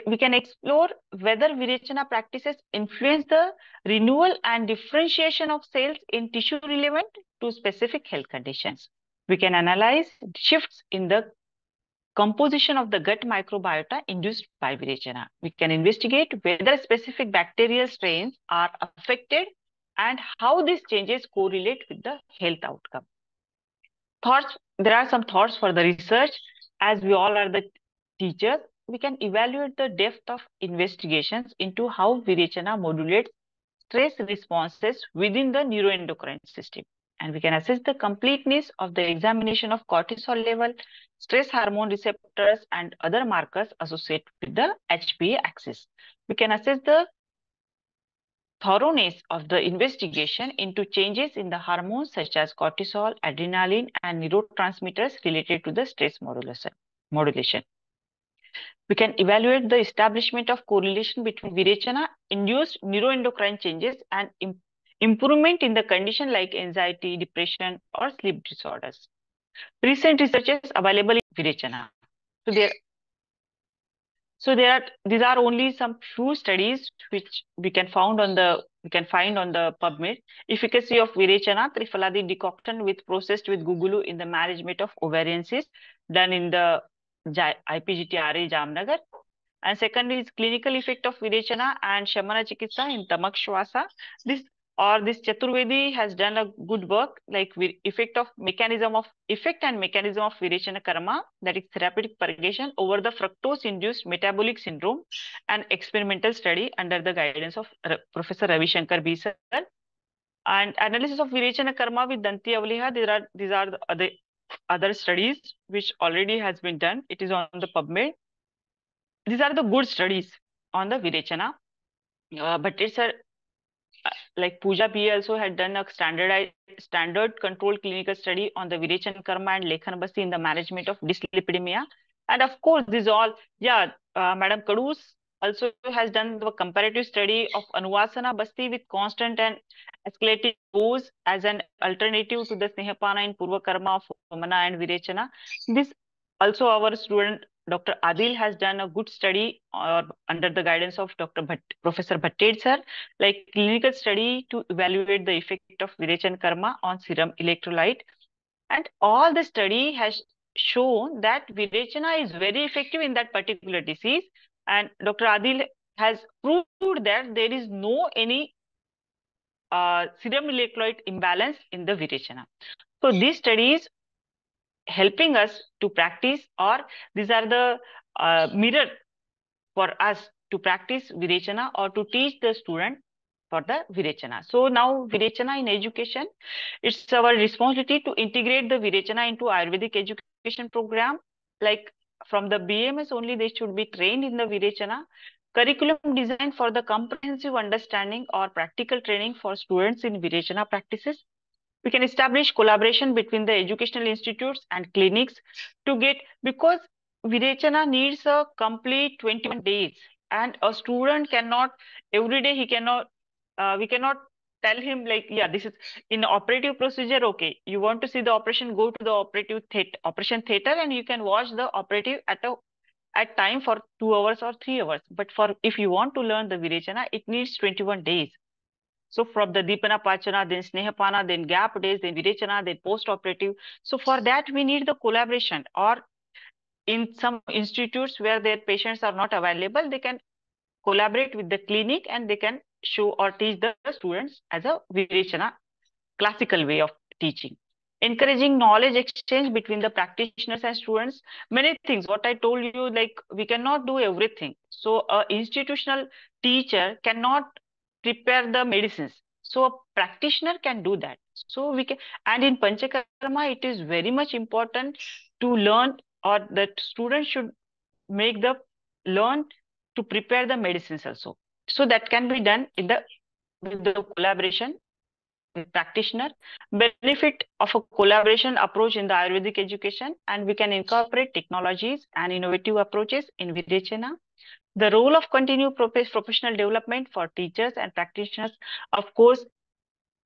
we can explore whether Virechana practices influence the renewal and differentiation of cells in tissue relevant to specific health conditions. We can analyze shifts in the composition of the gut microbiota induced by Virechana. We can investigate whether specific bacterial strains are affected and how these changes correlate with the health outcome. Thoughts, there are some thoughts for the research. As we all are the teachers, we can evaluate the depth of investigations into how Virechana modulates stress responses within the neuroendocrine system. And we can assess the completeness of the examination of cortisol level, stress hormone receptors, and other markers associated with the HPA axis. We can assess the thoroughness of the investigation into changes in the hormones such as cortisol, adrenaline, and neurotransmitters related to the stress modulation. We can evaluate the establishment of correlation between Virechana-induced neuroendocrine changes and Im improvement in the condition like anxiety, depression, or sleep disorders. Recent research is available in Virechana. So there, so there are these are only some few studies which we can found on the we can find on the PubMed. Efficacy of Virechana trifaladi decoction with processed with Guggulu in the management of ovarian cysts done in the IPGTRA Jamnagar. And second is clinical effect of Virechana and Shamana Chikitsa in Tamak Shwasa. This or this Chaturvedi has done a good work like effect of mechanism of effect and mechanism of Virechana karma that is therapeutic purgation over the fructose induced metabolic syndrome and experimental study under the guidance of Professor Ravi Shankar B. Sir. And analysis of Virechana karma with Danti Avliha, these are, these are the other, other studies which already has been done. It is on the PubMed. These are the good studies on the Virechana. Uh, but it's a uh, like Pooja P also had done a standardized standard controlled clinical study on the Virechana Karma and Lekhan Basti in the management of dyslipidemia. And of course, this all, yeah, uh, Madam Kadus also has done the comparative study of Anuvasana Basti with constant and escalating dose as an alternative to the Snehapana in Purva Karma of Vamana and Virechana. This also our student Dr. Adil has done a good study uh, under the guidance of Dr. Bhatt, Professor Bhatted sir, like clinical study to evaluate the effect of Virechan Karma on serum electrolyte. And all the study has shown that Virechana is very effective in that particular disease and Dr. Adil has proved that there is no any uh, serum electrolyte imbalance in the Virechana. So these studies helping us to practice or these are the uh, mirror for us to practice Virechana or to teach the student for the Virechana. So now Virechana in education, it's our responsibility to integrate the Virechana into Ayurvedic education program like from the BMS only they should be trained in the Virechana. Curriculum design for the comprehensive understanding or practical training for students in Virechana practices. We can establish collaboration between the educational institutes and clinics to get, because Virechana needs a complete 21 days and a student cannot, every day he cannot, uh, we cannot tell him like, yeah, this is in operative procedure. Okay, you want to see the operation, go to the operative theater, operation theater, and you can watch the operative at a at time for two hours or three hours. But for if you want to learn the Virechana, it needs 21 days. So from the Deepana Pachana, then Snehapana, then gap days, then Virechana, then post-operative. So for that, we need the collaboration or in some institutes where their patients are not available, they can collaborate with the clinic and they can show or teach the students as a Virechana classical way of teaching. Encouraging knowledge exchange between the practitioners and students. Many things, what I told you, like we cannot do everything. So a institutional teacher cannot prepare the medicines. So a practitioner can do that. So we can, and in Panchakarma, it is very much important to learn or that students should make the learn to prepare the medicines also. So that can be done in the with the collaboration practitioner. Benefit of a collaboration approach in the Ayurvedic education, and we can incorporate technologies and innovative approaches in Virechana. The role of continued professional development for teachers and practitioners, of course,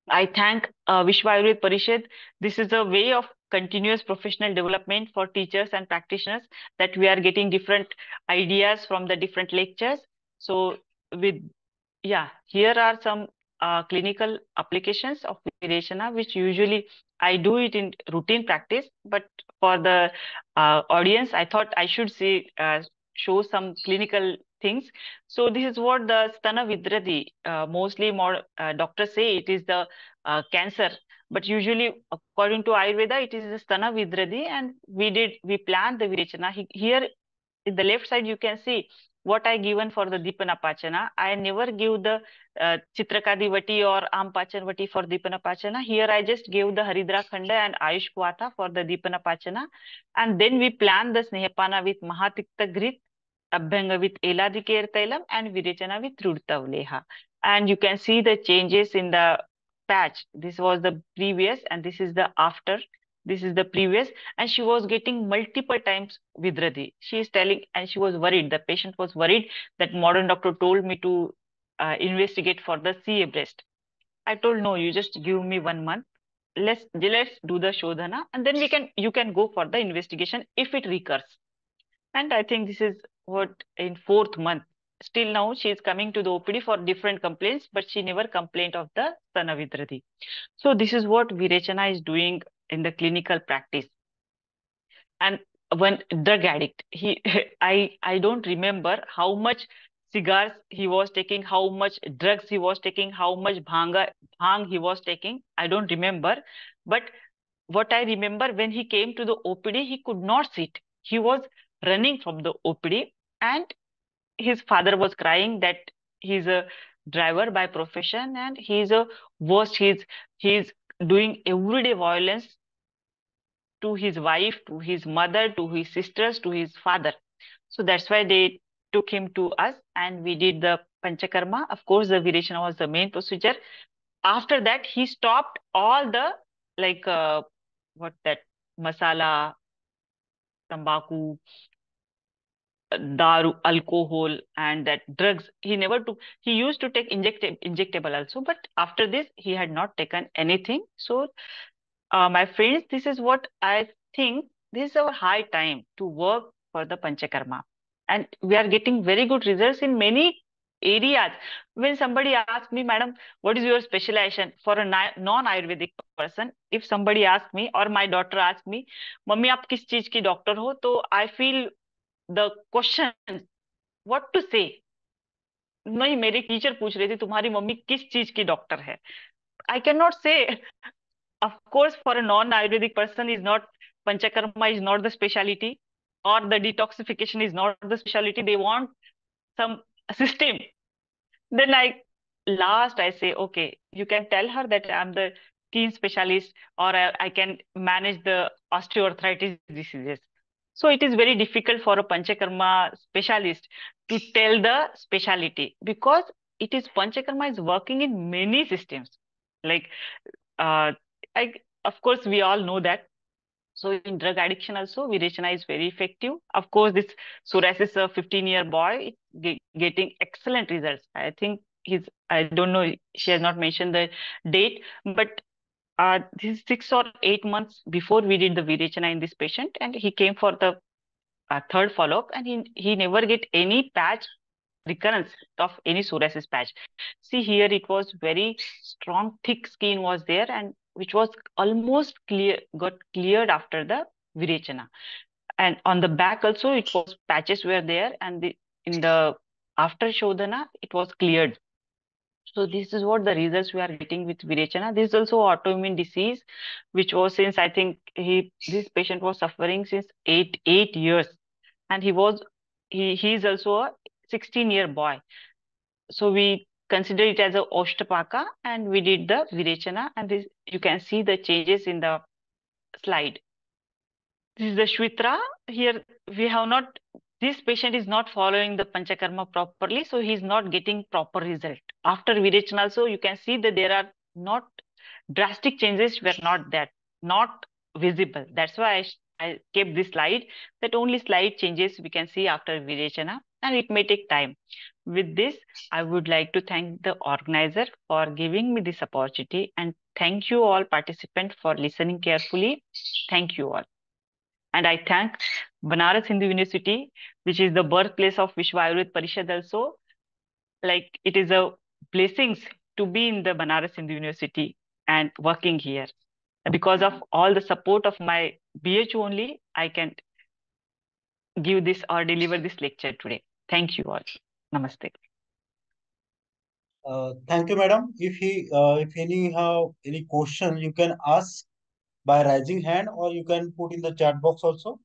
I thank uh, Vishwa Ayurved Parishad. This is a way of continuous professional development for teachers and practitioners that we are getting different ideas from the different lectures. So with, yeah, here are some uh, clinical applications of Virechana, which usually I do it in routine practice, but for the uh, audience, I thought I should see, uh, show some clinical things. So this is what the stana vidradi, uh, mostly more uh, doctors say it is the uh, cancer, but usually according to Ayurveda, it is the stana vidradi and we did, we planned the virechana. Here in the left side, you can see what I given for the Dipanapachana. I never give the uh, Chitrakadi Vati or Ampachan Vati for Dipanapachana. Here I just gave the Haridra Khanda and Ayush Kvata for the Dipanapachana. And then we plan the Snehapana with Mahatikta Grit Abhyanga with Eladikere Tailam and Virechana with Trivritavleha. And you can see the changes in the patch. This was the previous and this is the after. This is the previous. And she was getting multiple times with Vidradi. She is telling, and she was worried. The patient was worried that modern doctor told me to uh, investigate for the CA breast. I told, no, you just give me one month. Let's, let's do the Shodhana and then we can, you can go for the investigation if it recurs. And I think this is what in fourth month. Still now she is coming to the OPD for different complaints, but she never complained of the Stanavidradi. So this is what Virechana is doing in the clinical practice. And when drug addict, he I I don't remember how much cigars he was taking, how much drugs he was taking, how much bhanga bhang he was taking. I don't remember. But what I remember when he came to the OPD, he could not sit. He was running from the OPD and his father was crying that he's a driver by profession and he's a worst he's he's doing everyday violence to his wife to his mother to his sisters to his father. So that's why they took him to us and we did the panchakarma. Of course the virechana was the main procedure. After that he stopped all the like uh, what that masala tambaku daru alcohol and that drugs. He never took he used to take injectable injectable also but after this he had not taken anything. So uh, my friends this is what i think. This is our high time to work for the panchakarma. And we are getting very good results in many areas. When somebody asks me madam what is your specialization for a non ayurvedic person? If somebody asks me or my daughter asks me mummy aap kis cheez ki doctor ho? To i feel the question, what to say? नहीं, मेरे teacher पूछ रहे थे, तुम्हारी mummy किस चीज़ की doctor है? I can not say of for a non Ayurvedic person is not panchakarma is not the speciality और the detoxification is not the speciality they want some system then I last I say okay you can tell her that I am the keen specialist और I can manage the osteoarthritis diseases so it is very difficult for a Panchakarma specialist to tell the speciality because it is Panchakarma is working in many systems. Like, uh, I, of course, we all know that. So in drug addiction also, Virechana is very effective. Of course, this Suresh is a 15 year boy getting excellent results. I think he's, I don't know, she has not mentioned the date, but uh, this is six or eight months before we did the Virechana in this patient, and he came for the uh, third follow-up, and he, he never get any patch recurrence of any psoriasis patch. See here, it was very strong, thick skin was there, and which was almost clear, got cleared after the Virechana. And on the back also, it was patches were there, and the, in the after Shodhana, it was cleared. So this is what the results we are getting with Virechana. This is also autoimmune disease, which was since I think he this patient was suffering since eight eight years, and he was he he is also a 16 year boy. So we consider it as a Oshtapaka and we did the Virechana and this you can see the changes in the slide. This is the Shwitra. Here we have not this patient is not following the panchakarma properly, so he's not getting proper result. After Virechana also, you can see that there are not drastic changes were not that, not visible. That's why I, I kept this slide, that only slight changes we can see after Virechana and it may take time. With this, I would like to thank the organizer for giving me this opportunity and thank you all participants for listening carefully. Thank you all. And I thank Banaras Hindu University, which is the birthplace of Vishwa Ayurved Parishad also. Like it is a blessings to be in the Banaras Hindu University and working here. Because of all the support of my BH only, I can give this or deliver this lecture today. Thank you all. Namaste. Uh, thank you, madam. If he, uh, if any have any question, you can ask by raising hand or you can put in the chat box also.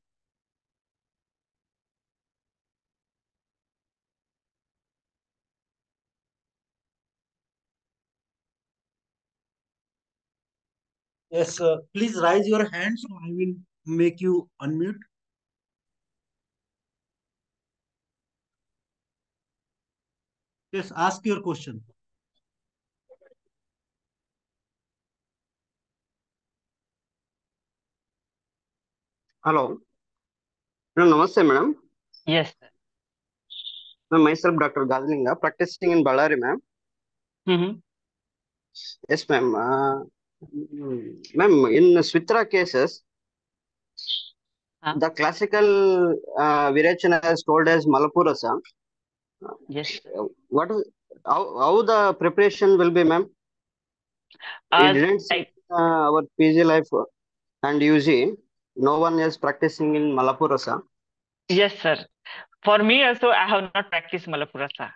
Yes, uh, please raise your hand so I will make you unmute. Yes, ask your question. Hello. Madam, namaste, madam. Yes. Ma'am, myself, Dr. Gazalinga, practicing in Ballari, ma'am. Mm-hmm. Yes, ma'am. Uh, ma'am, in Shwitra cases, Huh? the classical uh, Virechana is called as Malapurasa. Yes. What is how, how the preparation will be, ma'am? We Uh, didn't see uh, our PG life and UG. No one is practicing in Malapurasa. yes, sir. For me also, I have not practiced Malapurasa.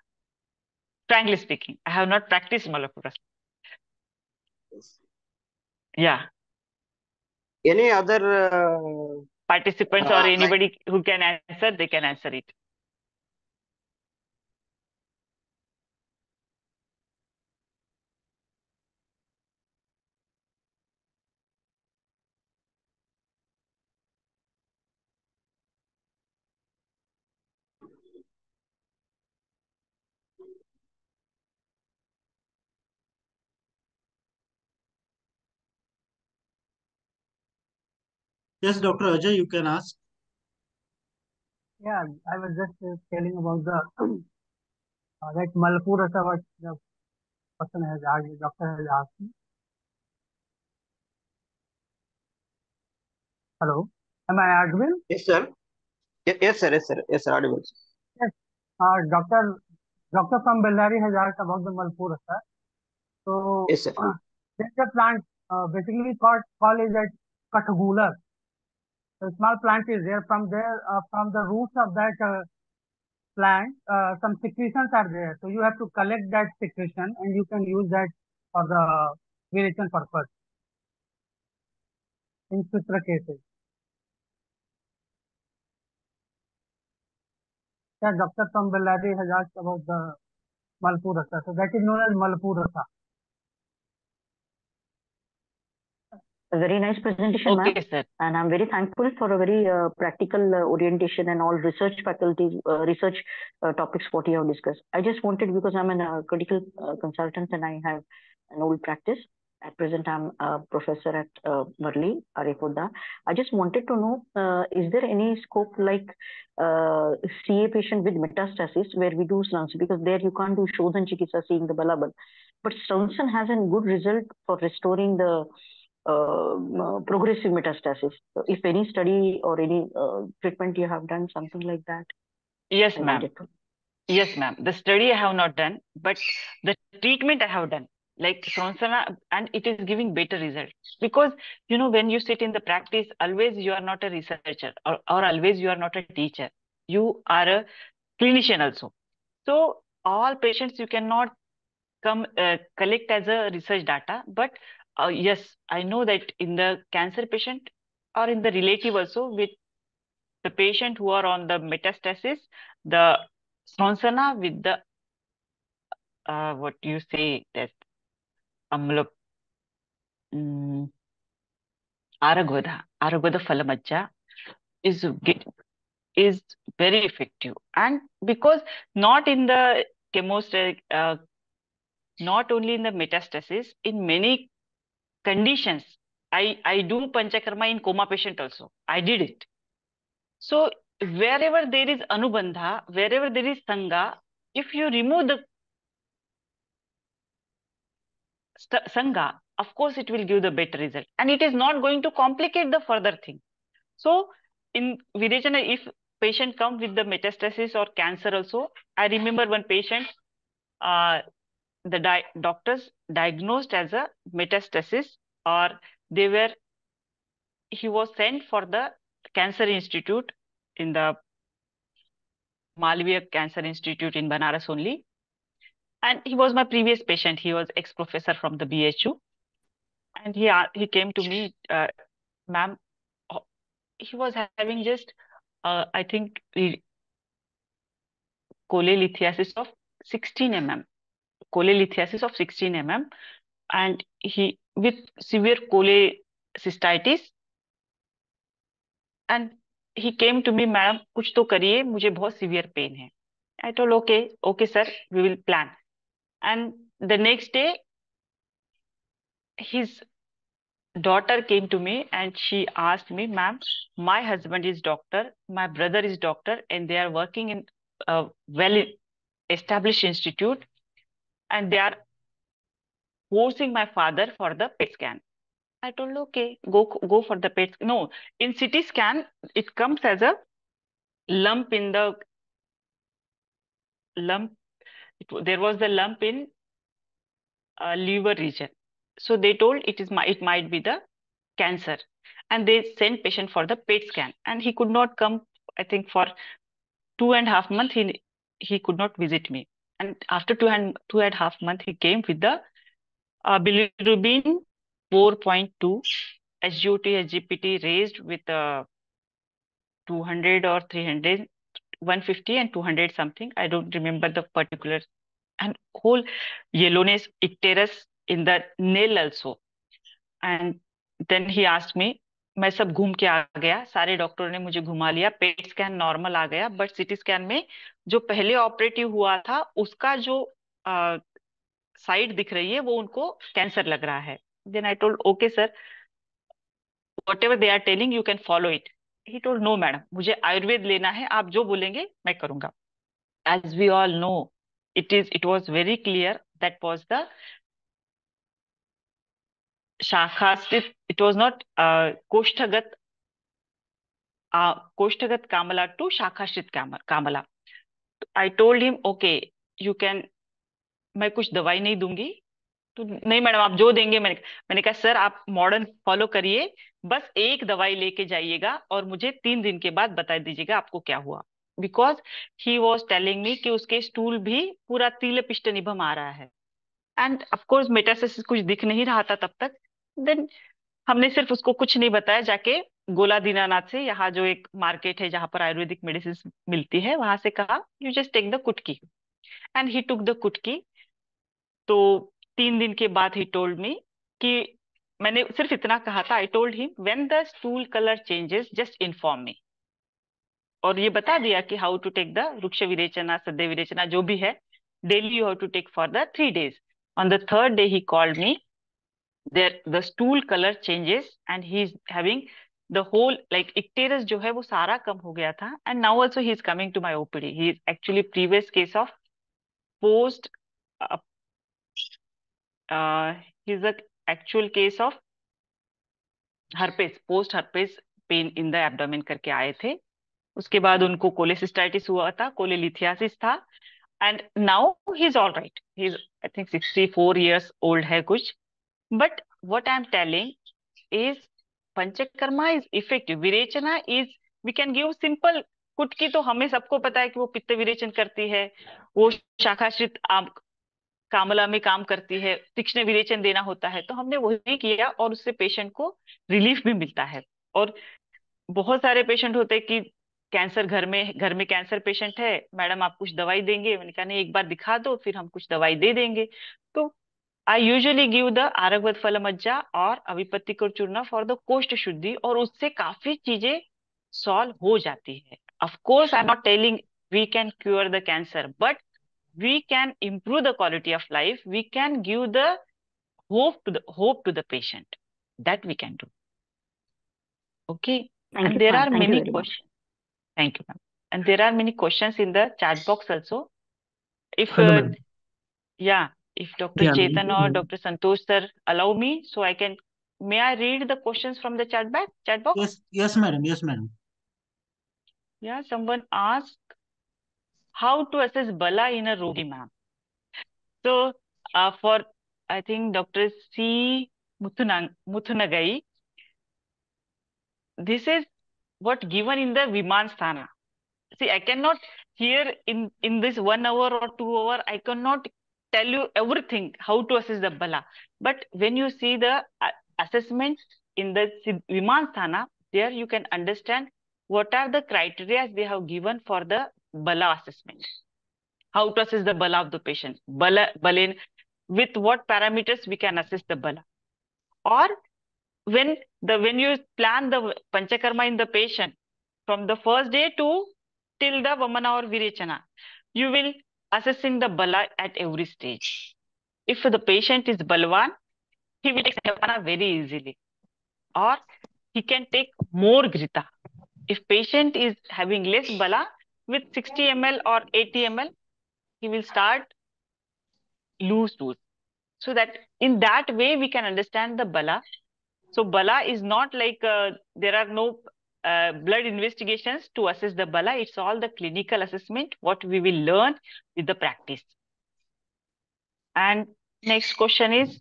Frankly speaking, I have not practiced Malapurasa. Yeah. Any other uh, Participants Uh, or like- anybody who can answer, they can answer it. Yes, Dr. Ajay, you can ask. Yeah, I was just uh, telling about the uh, that Malapurasa what the person has asked, the doctor has asked me. Hello, am I audible? yes, sir. Yes, sir. Yes, sir. Yes, sir. Audible. Yes. Uh, doctor, doctor from Bellary has asked about the Malapurasa. So Yes, sir. there's a plant, uh, basically we call, it that Katagula. A small plant is there. From there, uh, from the roots of that uh, plant, uh, some secretions are there. So you have to collect that secretion and you can use that for the variation purpose in Sutra cases. Yeah, Dr. from Bellary has asked about the Malpurasa. So that is known as Malpurasa. A very nice presentation, ma'am. Okay, sir. And I'm very thankful for a very uh, practical uh, orientation and all research faculty, uh, research uh, topics what you have discussed. I just wanted, because I'm a uh, critical uh, consultant and I have an old practice. At present, I'm a professor at uh, Varli, Arekoda. I just wanted to know, uh, is there any scope like uh, CA patient with metastasis where we do SNUNS? Because there you can't do Shodhan Chikitsa seeing the Balaban. But Stunson has a good result for restoring the progressive metastasis. So if any study or any uh, treatment you have done, something like that. Yes, ma'am. Yes, ma'am. The study I have not done, but the treatment I have done, like Sonsana, and it is giving better results. Because, you know, when you sit in the practice, always you are not a researcher or, or always you are not a teacher. You are a clinician also. So all patients you cannot come uh, collect as a research data, but uh, yes, I know that in the cancer patient or in the relative also with the patient who are on the metastasis, the Sonsana with the uh, what you say that amla um, Aragoda, Aragvadha Falamajja is is very effective. And because not in the chemostat, uh, not only in the metastasis, in many conditions, I, I do panchakarma in coma patient also. I did it. So wherever there is anubandha, wherever there is sangha, if you remove the sangha, of course it will give the better result. And it is not going to complicate the further thing. So in Virechana, if patient come with the metastasis or cancer also, I remember one patient, uh, the di doctors diagnosed as a metastasis or they were, he was sent for the cancer institute in the Malviya Cancer Institute in Banaras only. And he was my previous patient. He was ex-professor from the BHU. And he, he came to me, uh, ma'am, he was having just, uh, I think, cholelithiasis of 16 mm, cholelithiasis of 16 mm, and he with severe cholecystitis. And he came to me, madam, कुछ तो करिए, मुझे बहुत severe pain है. I told, okay, okay, sir, we will plan. And the next day, his daughter came to me and she asked me, ma'am, my husband is doctor, my brother is doctor, and they are working in a well-established institute, and they are forcing my father for the PET scan. I told, okay, go go for the PET. No, in CT scan, it comes as a lump in the lump. It, there was the lump in uh, liver region. So they told it is it might be the cancer, and they sent patient for the PET scan, and he could not come. I think for two and a half month he he could not visit me, and after two and two and a half month he came with the uh, bilirubin 4.2, SGOT, SGPT raised with uh, 200 or 300, 150 and 200 something. I don't remember the particular. And whole yellowness, icterus in the nail also. And then he asked me, मैं सब घूम के आ गया। सारे doctor ने मुझे घुमा लिया। पेट स्कैन नॉर्मल आ गया, बट सिटी स्कैन में जो पहले ऑपरेटिव हुआ था, उसका जो साइड दिख रही है, वो उनको कैंसर लग रहा है। Then I told okay sir whatever they are telling you can follow it he told no madam मुझे आयुर्वेद लेना है, आप जो बोलेंगे, मैं करूँगा. As we all know it is it was very clear that was the shakhasthita it was not uh, Koshthagat, uh, Kamala to Shakhashit Kamala. I told him, okay, you can, मैं कुछ दवाई नहीं दूँगी. तो नहीं मैडम आप जो देंगे मैंने मैंने कहा सर आप मॉडर्न फॉलो करिए बस एक दवाई लेके जाइएगा और मुझे तीन दिन के बाद बता दीजिएगा आपको क्या हुआ. Because he was telling me कि उसके स्टूल भी पूरा तिल पिष्ट निभम आ रहा है एंड ऑफकोर्स मेटासिस कुछ दिख नहीं रहा था तब तक देन हमने सिर्फ़ उसको कुछ नहीं बताया, जाके गोला दीनानाथ से यहाँ जो एक मार्केट है जहाँ पर आयुर्वेदिक मेडिसिन मिलती है, वहाँ से कहा you just take the kutki and he took the kutki तो तीन दिन के बाद ही टोल्ड मी कि मैंने सिर्फ़ इतना कहा था I told him when the stool colour changes just inform me और ये बता दिया कि हाउ टू टेक द वृक्ष विरेचना, सद्य विरेचना, जो भी है daily you have to take for the three days on the third day he called me there the stool color changes and he's having the whole like icterus जो है वो सारा कम हो गया था and now also he is coming to my OPD he is actually previous case of post uh, uh, he's a actual case of herpes post herpes pain in the abdomen करके आए थे उसके बाद उनको कोलेसिस्टाइटिस हुआ था cholelithiasis था and now he is all right he is I think 64 years old है कुछ But what I'm telling is Panchakarma is effective. Virechana is, we can give simple कुटकी तो हमें सबको पता है कि वो पित्त विरेचन करती है वो शाखाश्रित कामला में काम करती है तीक्ष्ण विरेचन देना होता है तो हमने वही किया और उससे पेशेंट को रिलीफ भी मिलता है और बहुत सारे पेशेंट होते हैं कि कैंसर घर में घर में कैंसर पेशेंट है मैडम आप कुछ दवाई देंगे मैंने कहा नहीं एक बार दिखा दो फिर हम कुछ दवाई दे देंगे तो I usually give the aragvadha phala majja और अविपत्ति को चूर्णा फॉर द कोष्ट शुद्धि और उससे काफ़ी चीज़ें सॉल्व हो जाती है। Of course I am not telling we can cure the cancer but we can improve the quality of life we can give the hope to hope to the patient that we can do okay there are many question thank you ma'am and there are many question in the chat box also if yeah if Dr. Yeah, Chetan or mm, Dr. Santosh sir allow me, so I can may I read the questions from the chat back chat box? Yes, yes, madam. Yes, madam. Yeah, someone asked how to assess Bala in a rogi, ma'am. So uh, for I think Dr. C. Muthunang Muthunagai, this is what given in the Vimansthana. See, I cannot here in in this one hour or two hour, I cannot tell you everything how to assess the Bala. But when you see the uh, assessments in the Vimansthana, there you can understand what are the criteria they have given for the Bala assessment. How to assess the Bala of the patient. Bala, Balin, with what parameters we can assess the Bala. Or when the when you plan the Panchakarma in the patient from the first day to till the Vamana or Virechana, you will assessing the Bala at every stage. If the patient is Balwan, he will take Sapana very easily. Or he can take more Grita. If patient is having less Bala, with 60 ml or 80 ml, he will start loose loose. So that in that way we can understand the Bala. So Bala is not like uh, there are no uh, blood investigations to assess the Bala. It's all the clinical assessment, what we will learn with the practice. And next question is,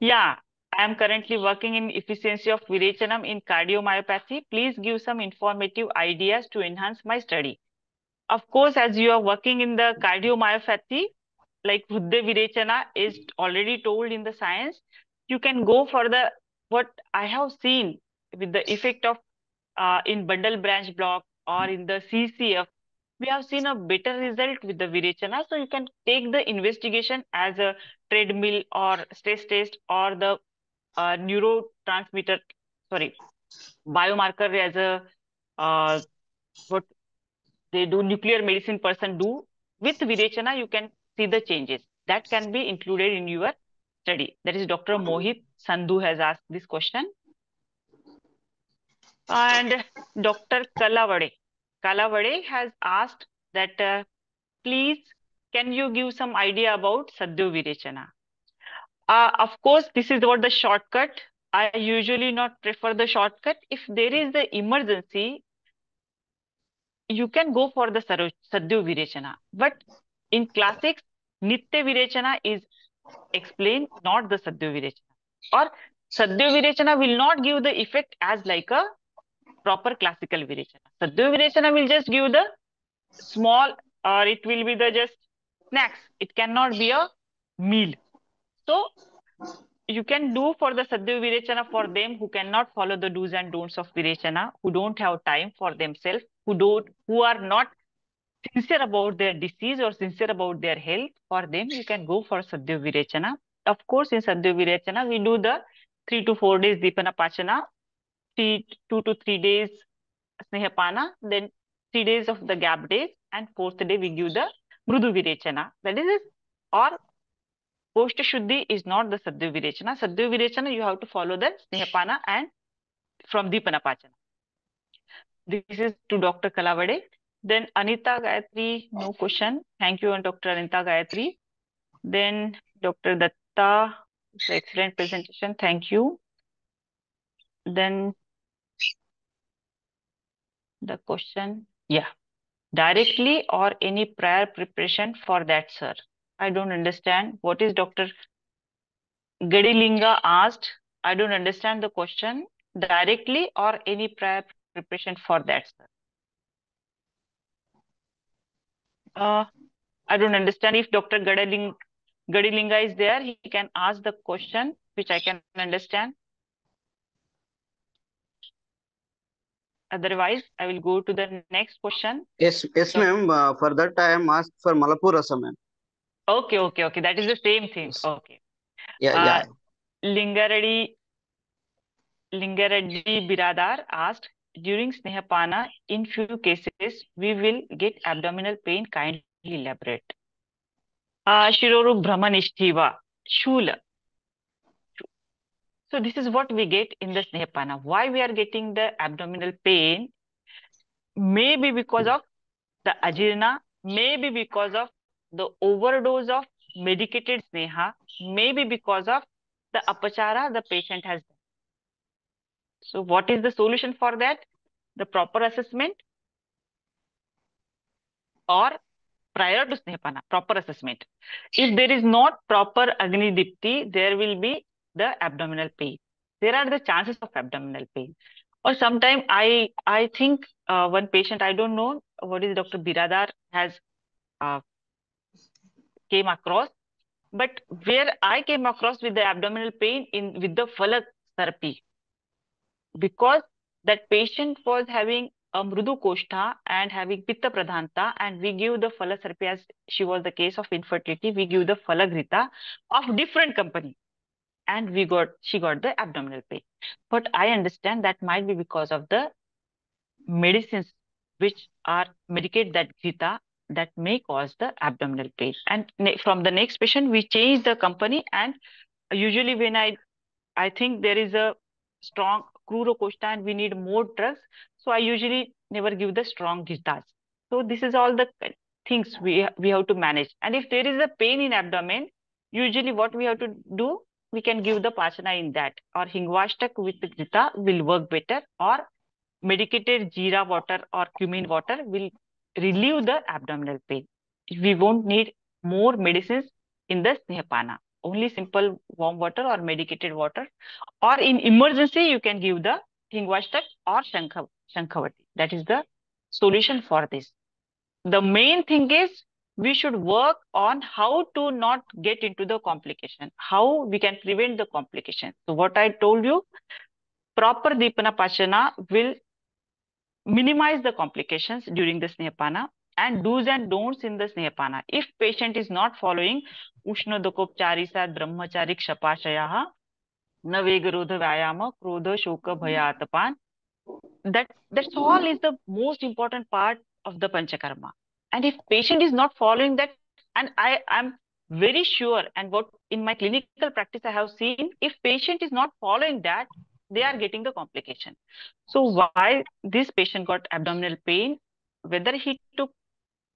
yeah, I am currently working in efficiency of Virechanam in cardiomyopathy. Please give some informative ideas to enhance my study. Of course, as you are working in the cardiomyopathy, like Hruday Virechana is already told in the science, you can go for the what I have seen with the effect of uh, in bundle branch block or in the CCF. We have seen a better result with the Virechana. So you can take the investigation as a treadmill or stress test or the uh, neurotransmitter, sorry, biomarker as a uh, what they do nuclear medicine person do with Virechana, you can see the changes that can be included in your study. That is Dr. Mohit Sandhu has asked this question. And Dr. Kalavade. Kalavade has asked that, uh, please, can you give some idea about Sadhya Virechana? Uh, of course, this is what the shortcut. I usually not prefer the shortcut. If there is the emergency, you can go for the Sadhya Virechana. But in classics, Nitya Virechana is explained, not the Sadhya Virechana. Or Sadhya Virechana will not give the effect as like a proper classical Virechana. Sadhya Virechana will just give the small or it will be the just snacks. It cannot be a meal. So you can do for the Sadhya Virechana for them who cannot follow the do's and don'ts of Virechana, who don't have time for themselves, who don't, who are not sincere about their disease or sincere about their health. For them, you can go for Sadhya Virechana. Of course, in Sadhya Virechana, we do the three to four days Dipana Pachana, three, two to three days Snehapana, then three days of the gap days, and fourth day we give the Mrudu Virechana. That is, or Post Shuddhi is not the Sadhya Virechana. Sadhya Virechana, you have to follow the Snehapana and from Deepana Pachana. This is to Dr. Kalavade. Then Anita Gayatri, no question. Thank you, and Dr. Anita Gayatri. Then Dr. Datta, excellent presentation. Thank you. Then the question, yeah, directly or any prior preparation for that, sir? I don't understand. What is Dr. Gadilinga asked? I don't understand the question. Directly or any prior preparation for that, sir? Uh, I don't understand if Dr. Gadaling, Gadilinga is there, he can ask the question, which I can understand. Otherwise, I will go to the next question. Yes, yes, so, ma'am. Uh, for that, I am asked for Malapur Rasam, ma'am. Okay, okay, okay. That is the same thing. Yes. Okay. Yeah, Uh, yeah. Lingaradi Lingareddy Biradar asked, during Snehapana, in few cases, we will get abdominal pain. Kindly elaborate. Uh, Shiroru Brahmanishtiva, Shula. So this is what we get in the Snehapana. Why we are getting the abdominal pain? Maybe because of the ajirna, maybe because of the overdose of medicated sneha, maybe because of the apachara the patient has done. So what is the solution for that? The proper assessment or prior to Snehapana, proper assessment. If there is not proper Agni Dipti, there will be the abdominal pain. There are the chances of abdominal pain. Or sometimes I I think uh, one patient, I don't know what is Dr. Biradar has uh, came across, but where I came across with the abdominal pain in with the Falak therapy, because that patient was having a mridu koshta and having pitta pradhanta and we give the phala therapy as she was the case of infertility we give the phalagrita of different company and we got she got the abdominal pain but i understand that might be because of the medicines which are medicate that grita that may cause the abdominal pain and from the next patient we change the company and usually when i i think there is a strong Krura Koshta and we need more drugs. So I usually never give the strong gritas. So this is all the things we, we have to manage. And if there is a pain in abdomen, usually what we have to do, we can give the pachana in that or hingvashtak with grita will work better or medicated jeera water or cumin water will relieve the abdominal pain. We won't need more medicines in the snehapana only simple warm water or medicated water. Or in emergency, you can give the Hingvashtak or Shankha, Shankhavati. That is the solution for this. The main thing is we should work on how to not get into the complication, how we can prevent the complication. So what I told you, proper deepana Pachana will minimize the complications during the Snehapana and do's and don'ts in the Snehapana. If patient is not following Ushnodakopcharisa Brahmacharik Shapashayaha, Navegarodha Vyayama, Krodha Shoka Bhaya Atapan, that, that's all is the most important part of the Panchakarma and if patient is not following that and i am very sure and what in my clinical practice i have seen if patient is not following that they are getting the complication so why this patient got abdominal pain whether he took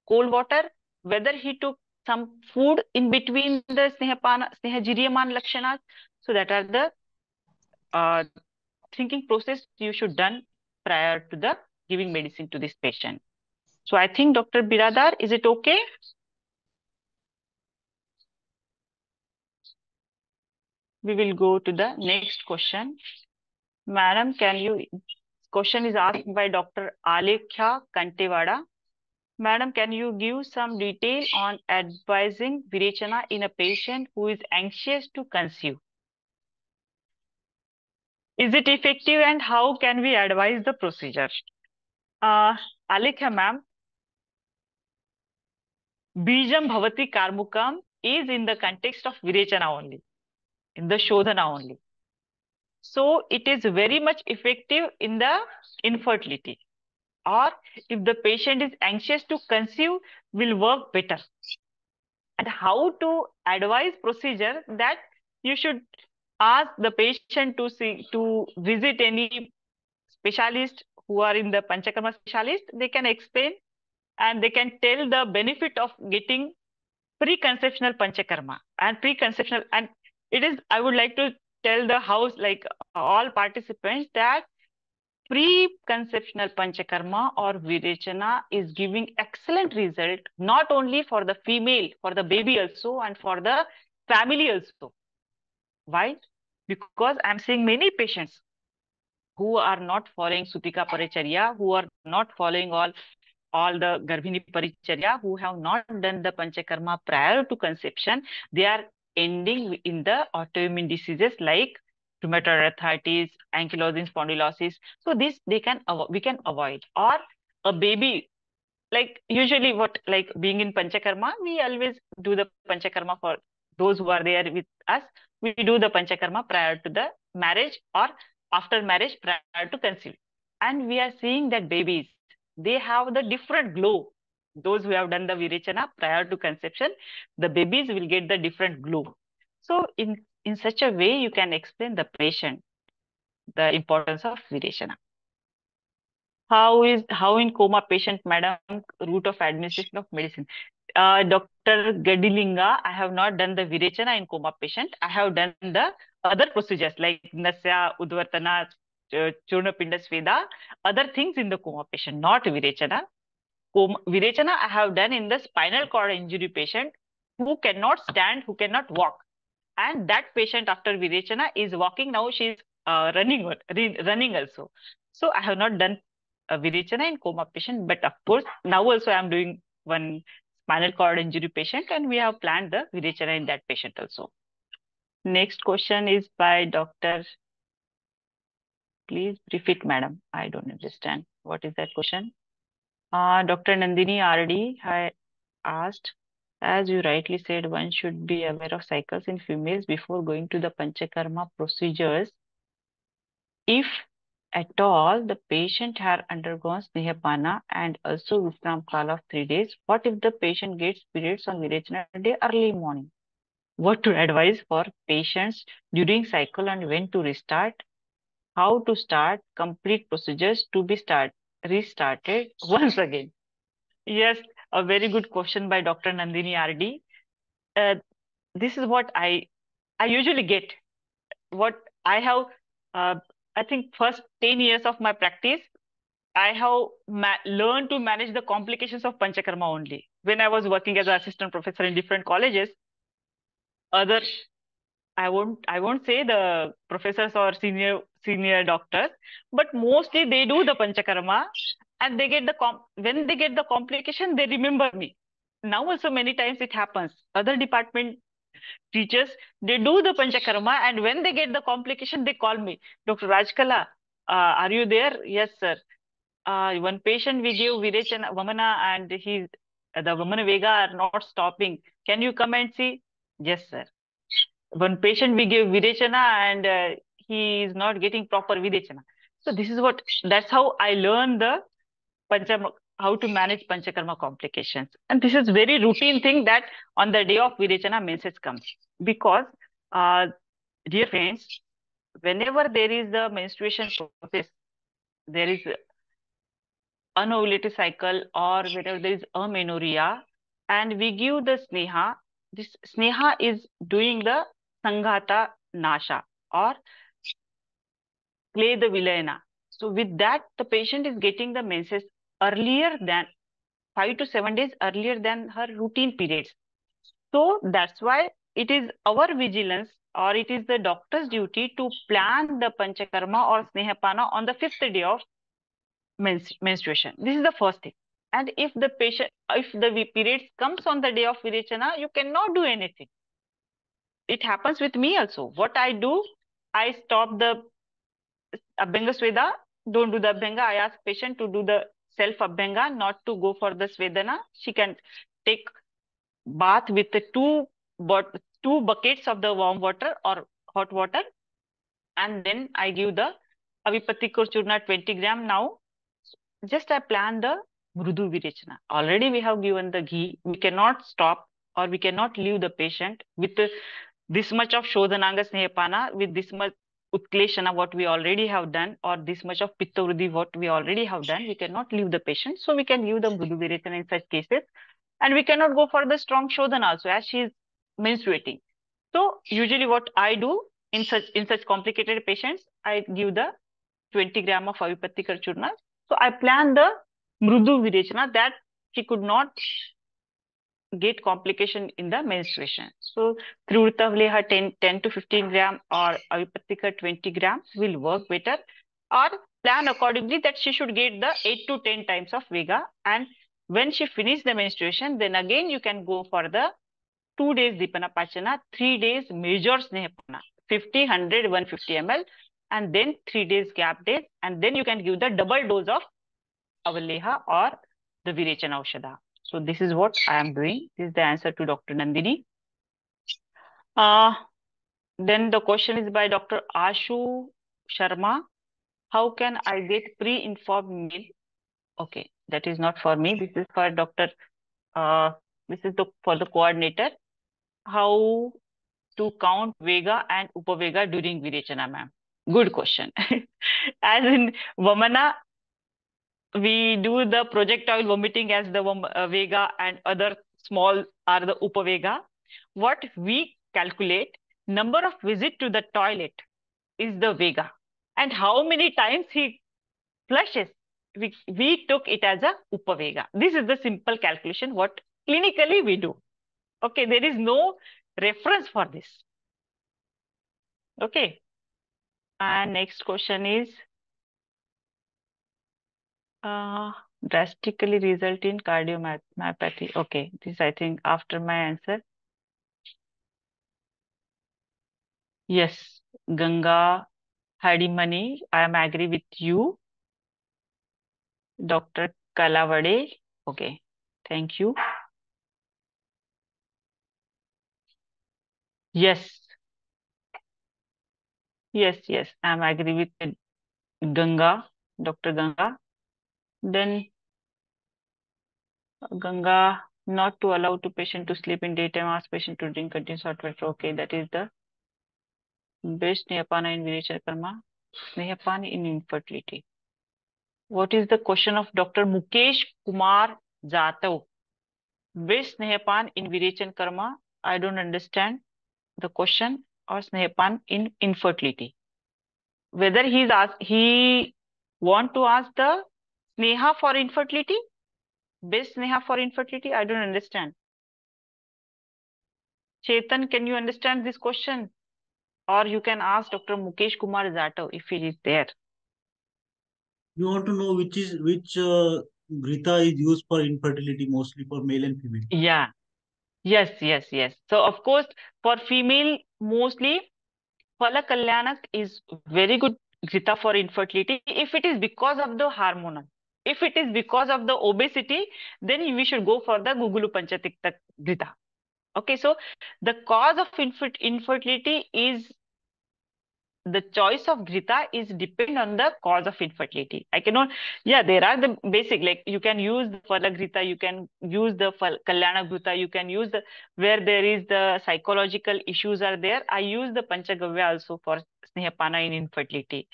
cold water whether he took some food in between the snehapana, snehajiryaman lakshanas. So that are the uh, thinking process you should done prior to the giving medicine to this patient. So I think Dr. Biradar, is it okay? We will go to the next question. Madam, can you, question is asked by Dr. Alekhya Kantewada. Madam, can you give some detail on advising Virechana in a patient who is anxious to conceive? Is it effective and how can we advise the procedure? Uh, Alekhya ma'am, Bijam Bhavati Karmukam is in the context of Virechana only, in the Shodhana only. So it is very much effective in the infertility or if the patient is anxious to conceive will work better and how to advise procedure that you should ask the patient to see to visit any specialist who are in the panchakarma specialist they can explain and they can tell the benefit of getting preconceptional panchakarma and preconceptional and it is i would like to tell the house like all participants that pre-conceptional panchakarma or virechana is giving excellent result not only for the female for the baby also and for the family also. Why? Because i'm seeing many patients who are not following sutika paricharya who are not following all all the garbhini paricharya who have not done the panchakarma prior to conception they are ending in the autoimmune diseases like rheumatoid arthritis, ankylosing spondylosis. So this they can we can avoid. Or a baby, like usually what like being in Panchakarma, we always do the Panchakarma for those who are there with us. We do the Panchakarma prior to the marriage or after marriage prior to conceiving. and we are seeing that babies, they have the different glow. Those who have done the Virechana prior to conception, the babies will get the different glow. So in, in such a way, you can explain the patient the importance of Virechana. How is how in coma patient, madam, route of administration of medicine? Uh, Dr. Gadilinga, I have not done the Virechana in coma patient. I have done the other procedures like Nasya, Udvartana, Churnapinda Sveda, other things in the coma patient, not Virechana. Coma, Virechana I have done in the spinal cord injury patient who cannot stand, who cannot walk. And that patient after Virechana is walking now, she is uh, running, running also. So I have not done a Virechana in coma patient, but of course, now also I am doing one spinal cord injury patient and we have planned the Virechana in that patient also. Next question is by Dr. Please brief it, madam. I don't understand. What is that question? Uh, Dr. Nandini already asked, as you rightly said, one should be aware of cycles in females before going to the Panchakarma procedures. If at all the patient had undergone Snehapana and also Vishram Kala of three days, what if the patient gets periods on Virechana day early morning? What to advise for patients during cycle and when to restart? How to start complete procedures to be start restarted once again? Yes, a very good question by Dr. Nandini RD. Uh, this is what I I usually get. What I have uh, I think first 10 years of my practice, I have learned to manage the complications of Panchakarma only. When I was working as an assistant professor in different colleges, other I won't I won't say the professors or senior senior doctors, but mostly they do the Panchakarma and they get the com when they get the complication, they remember me. Now also many times it happens. Other department teachers, they do the Panchakarma and when they get the complication, they call me. Dr. Rajkala, uh, are you there? Yes, sir. Uh, one patient we give Virechana Vamana and he's the Vamana Vega are not stopping. Can you come and see? Yes, sir. One patient we give Virechana and uh, he is not getting proper Virechana. So this is what, that's how I learned the Pancham how to manage Panchakarma complications. And this is very routine thing that on the day of Virechana message comes. Because, uh, dear friends, whenever there is the menstruation process, there is anovulated cycle or whenever there is amenorrhea, and we give the sneha, this sneha is doing the sanghata nasha or play the vilayana. So with that, the patient is getting the menses earlier than five to seven days earlier than her routine periods. So that's why it is our vigilance or it is the doctor's duty to plan the panchakarma or snehapana on the fifth day of menstruation. This is the first thing. And if the patient, if the periods comes on the day of virechana, you cannot do anything. It happens with me also. What I do, I stop the Abhyanga Sweda, don't do the Abhyanga. I ask patient to do the self abhyanga, not to go for the Svedana. She can take bath with the two, but two buckets of the warm water or hot water. And then I give the Avipattikar Churna 20 gram now. Just I plan the Mridu Virechana. Already we have given the ghee. We cannot stop or we cannot leave the patient with this much of Shodhananga Snehapana, with this much Utkleshana, what we already have done, or this much of Pitta Vriddhi, what we already have done, we cannot leave the patient. So we can give them Mridu Virechana in such cases. And we cannot go for the strong Shodhana also as she is menstruating. So usually what I do in such in such complicated patients, I give the 20 gram of Avipattikar Churna. So I plan the Mridu Virechana that she could not get complication in the menstruation. So Trivritavleha 10, 10 to 15 gram or Avipattika 20 gram will work better or plan accordingly that she should get the 8 to 10 times of Vega and when she finish the menstruation then again you can go for the 2 days Dipana Pachana, 3 days major Snehapana, 50, 100, 150 ml and then 3 days gap days and then you can give the double dose of Avaleha or the Virechana Aushadha. So this is what I am doing. This is the answer to Dr. Nandini. Uh, then the question is by Dr. Ashu Sharma. How can I get pre-informed meal? Okay, that is not for me. This is for Dr. Uh, this is the for the coordinator. How to count Vega and Upavega during Virechana, ma'am? Good question. As in Vamana, we do the projectile vomiting as the uh, Vega and other small are the Upavega. What we calculate number of visit to the toilet is the Vega and how many times he flushes. We, we took it as a Upavega. This is the simple calculation what clinically we do. Okay, there is no reference for this. Okay. And next question is uh, drastically result in cardiomyopathy. Okay, this I think after my answer. Yes, Ganga Hadimani, I am agree with you. Dr. Kalavade. Okay, thank you. Yes. Yes, yes, I'm agree with Ganga, Dr. Ganga. Then Ganga, not to allow to patient to sleep in daytime, ask patient to drink continuous hot water. Okay, that is the best Nehapana in Virechana Karma. Nehapana in infertility. What is the question of Dr. Mukesh Kumar Jatav? Best Snehapan in Virechana Karma? I don't understand the question or Snehapan in infertility. Whether he's asked, he want to ask the Sneha for infertility? Best Sneha for infertility? I don't understand. Chetan, can you understand this question? Or you can ask Dr. Mukesh Kumar Jatav if he is there. You want to know which is which uh, Grita is used for infertility mostly for male and female. Yeah. Yes, yes, yes. So of course, for female, mostly Phala Kalyanak is very good Grita for infertility if it is because of the hormonal. If it is because of the obesity, then we should go for the Guggulu Panchatikta Grita. Okay, so the cause of infertility is the choice of Grita is depend on the cause of infertility. I cannot, yeah, there are the basic, like you can use the Phala Grita, you can use the Kalyana Grita, you can use the, where there is the psychological issues are there. I use the Panchagavya also for Snehapana in infertility.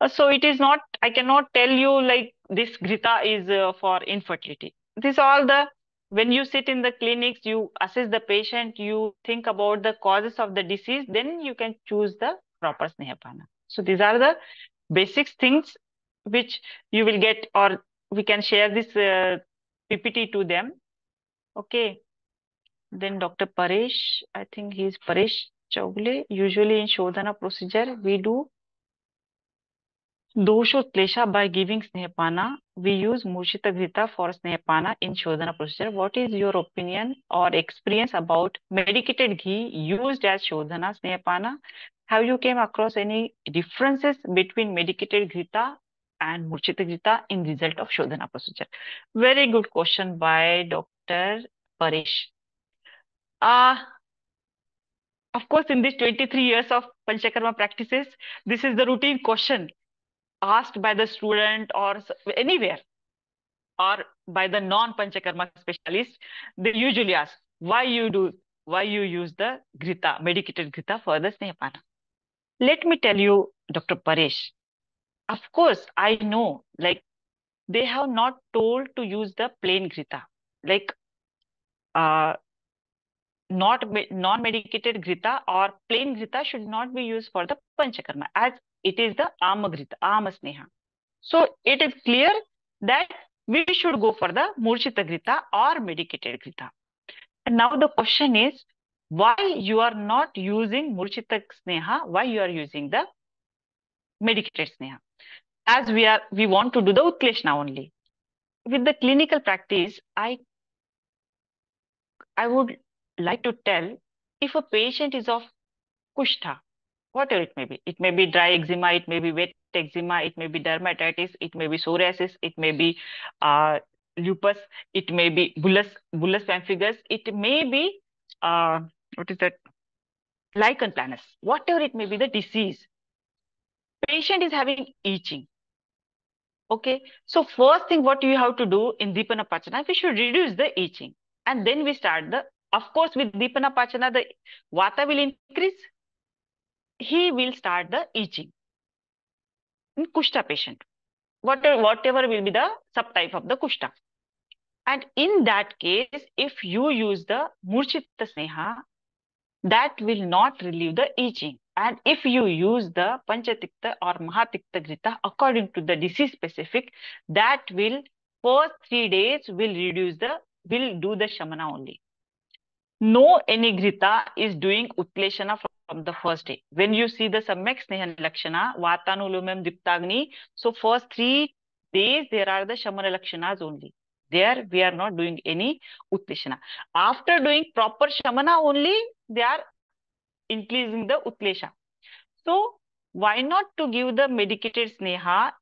Uh, so it is not, I cannot tell you like this Grita is uh, for infertility. This all the when you sit in the clinics, you assess the patient, you think about the causes of the disease, then you can choose the proper snehapana so these are the basics things which you will get और we can share this PPT to them okay then doctor Paresh I think he is Paresh Chougule usually in shodhana procedure we do doshotklesha by giving snehapana we use murchita ghrita for snehapana in shodhana procedure what is your opinion और experience about medicated ghee use as shodhana snehapana Have you came across any differences between medicated Grita and Murchita Grita in result of Shodhana procedure? Very good question by Dr. Paresh. Uh, of course, in these 23 years of Panchakarma practices, this is the routine question asked by the student or anywhere or by the non-panchakarma specialist, they usually ask why you do, why you use the grita, medicated grita for the snehapana. Let me tell you, Dr. Paresh, of course, I know like they have not told to use the plain grita. Like uh, not non-medicated grita or plain grita should not be used for the panchakarma as it is the amagrita, amasneha. So it is clear that we should go for the murchita grita or medicated grita. And now the question is, why you are not using murchita sneha, why you are using the medicated sneha? As we are, we want to do the utkleshna only. With the clinical practice, I, I would like to tell if a patient is of kushtha, whatever it may be. It may be dry eczema, it may be wet eczema, it may be dermatitis, it may be psoriasis, it may be uh, lupus, it may be bullous, bullous pemphigus, it may be, uh, what is that, lichen planus, whatever it may be the disease. patient is having itching. Okay, so first thing what you have to do in Deepana Pachana, we should reduce the itching. And then we start the, of course, with Deepana Pachana, the Vata will increase. He will start the itching in Kushta patient. Whatever, whatever will be the subtype of the Kushta. And in that case, if you use the Murchita Sneha, that will not relieve the itching. And if you use the Panchatikta or Mahatikta Grita according to the disease specific, that will first three days will reduce the, will do the Shamana only. No any Grita is doing Utkleshana from the first day. When you see the Samyak Snehan Lakshana, Vatanulumam Diptagni, so first three days there are the Shamana Lakshanas only. There we are not doing any Utkleshana. After doing proper Shamana only, they are increasing the utlesha. So why not to give the medicated sneha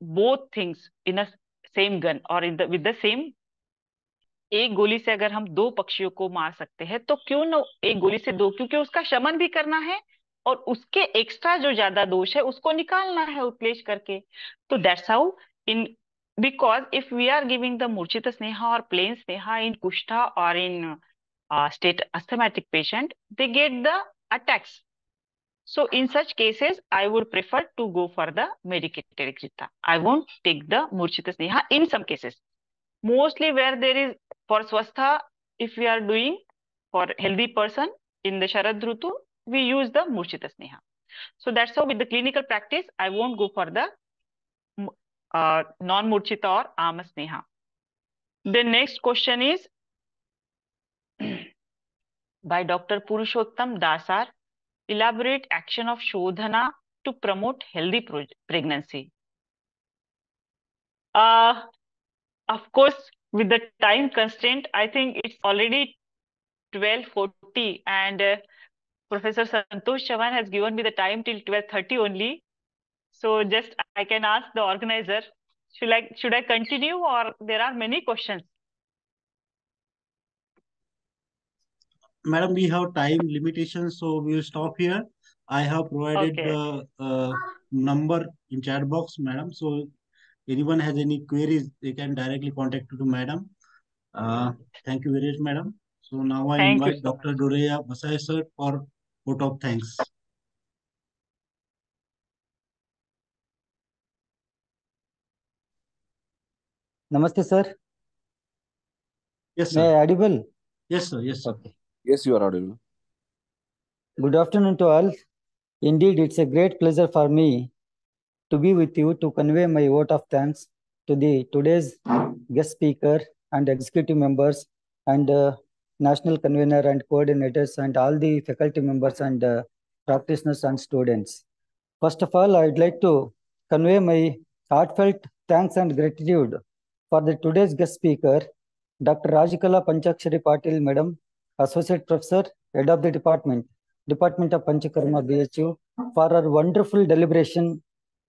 both things in a same gun or in the with the same एक गोली से अगर हम दो पक्षियों को मार सकते हैं तो क्यों न एक गोली से दो क्योंकि उसका शमन भी करना है और उसके एक्स्ट्रा जो ज़्यादा दोष है उसको निकालना है उत्प्लेश करके तो that's how in because if we are giving the murchita sneha और प्लेन स्नेहा इन कुष्ठा और इन uh, state asthmatic patient, they get the attacks. So in such cases, I would prefer to go for the medicated Krita. I won't take the Murchita Sneha in some cases. Mostly where there is for Swastha, if we are doing for healthy person in the Sharad Rutu, we use the Murchita Sneha. So that's how with the clinical practice, I won't go for the uh, non-Murchita or Ama Sneha. The next question is by Dr. Purushottam Dasar, elaborate action of Shodhana to promote healthy pregnancy. Uh, of course, with the time constraint, I think it's already 12.40 and uh, Professor Santosh Chavan has given me the time till 12.30 only. So just I can ask the organizer, should I, should I continue or there are many questions? Madam, we have time limitations, so we will stop here. I have provided Okay. the uh, number in chat box, madam. So anyone has any queries, they can directly contact to madam. Uh, thank you very much, madam. So now I Thank invite so Dr. Doreya Basai sir for vote of thanks. Namaste, sir. Yes, May sir. I audible? Yes, sir. Yes, sir. Okay. Yes, you are audible. Good afternoon to all. Indeed, it's a great pleasure for me to be with you to convey my vote of thanks to the today's guest speaker and executive members and uh, national convener and coordinators and all the faculty members and uh, practitioners and students. First of all, I'd like to convey my heartfelt thanks and gratitude for the today's guest speaker, Dr. Rajkala Panchakshari Patil, Madam, Associate Professor, Head of the Department, Department of Panchakarma BHU, for her wonderful deliberation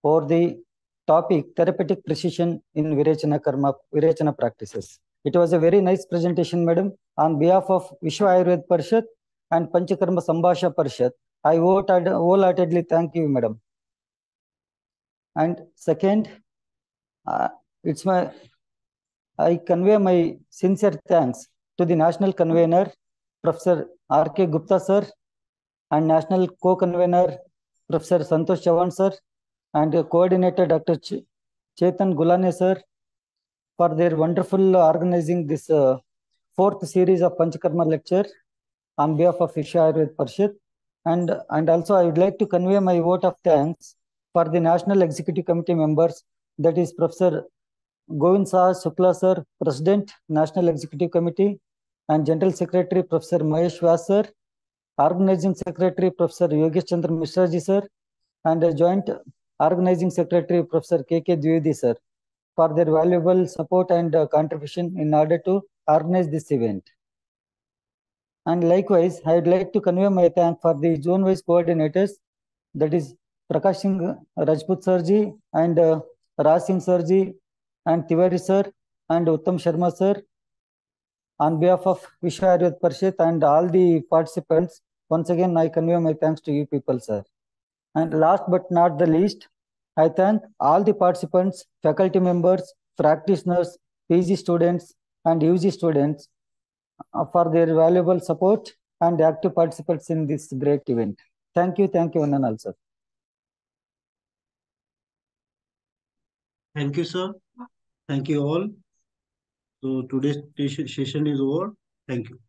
over the topic therapeutic precision in Virechana Karma, Virechana practices. It was a very nice presentation, Madam. On behalf of Vishwa Ayurved Parishad and Panchakarma Sambhasha Parishad, I wholeheartedly thank you, Madam. And second, uh, it's my I convey my sincere thanks to the national convener, Professor R.K. Gupta sir, and national co-convener, Professor Santosh Chavan sir, and coordinator, Dr. Ch Chetan Gulane sir, for their wonderful organizing this uh, fourth series of Panchakarma lecture on behalf of Vishwa Ayurved Parishad. And, and also I would like to convey my vote of thanks for the National Executive Committee members, that is Professor Govind Sahay Shukla sir, President, National Executive Committee, and General Secretary Professor Mahesh Vyas Organizing Secretary Professor Yogesh Chandra Mishra sir, and Joint Organizing Secretary Professor K.K. Dwivedi sir, for their valuable support and uh, contribution in order to organize this event. And likewise, I would like to convey my thanks for the zone-wise coordinators, that is Prakash Singh Rajput sir ji and uh, Raj Singh sir ji and Tiwari sir and Uttam Sharma sir. On behalf of Vishwa Ayurved and all the participants, once again I convey my thanks to you people, sir. And last but not the least, I thank all the participants, faculty members, practitioners, PG students, and UG students uh, for their valuable support and active participants in this great event. Thank you, thank you, all, sir. Thank you, sir. Thank you all. So today's session is over. Thank you.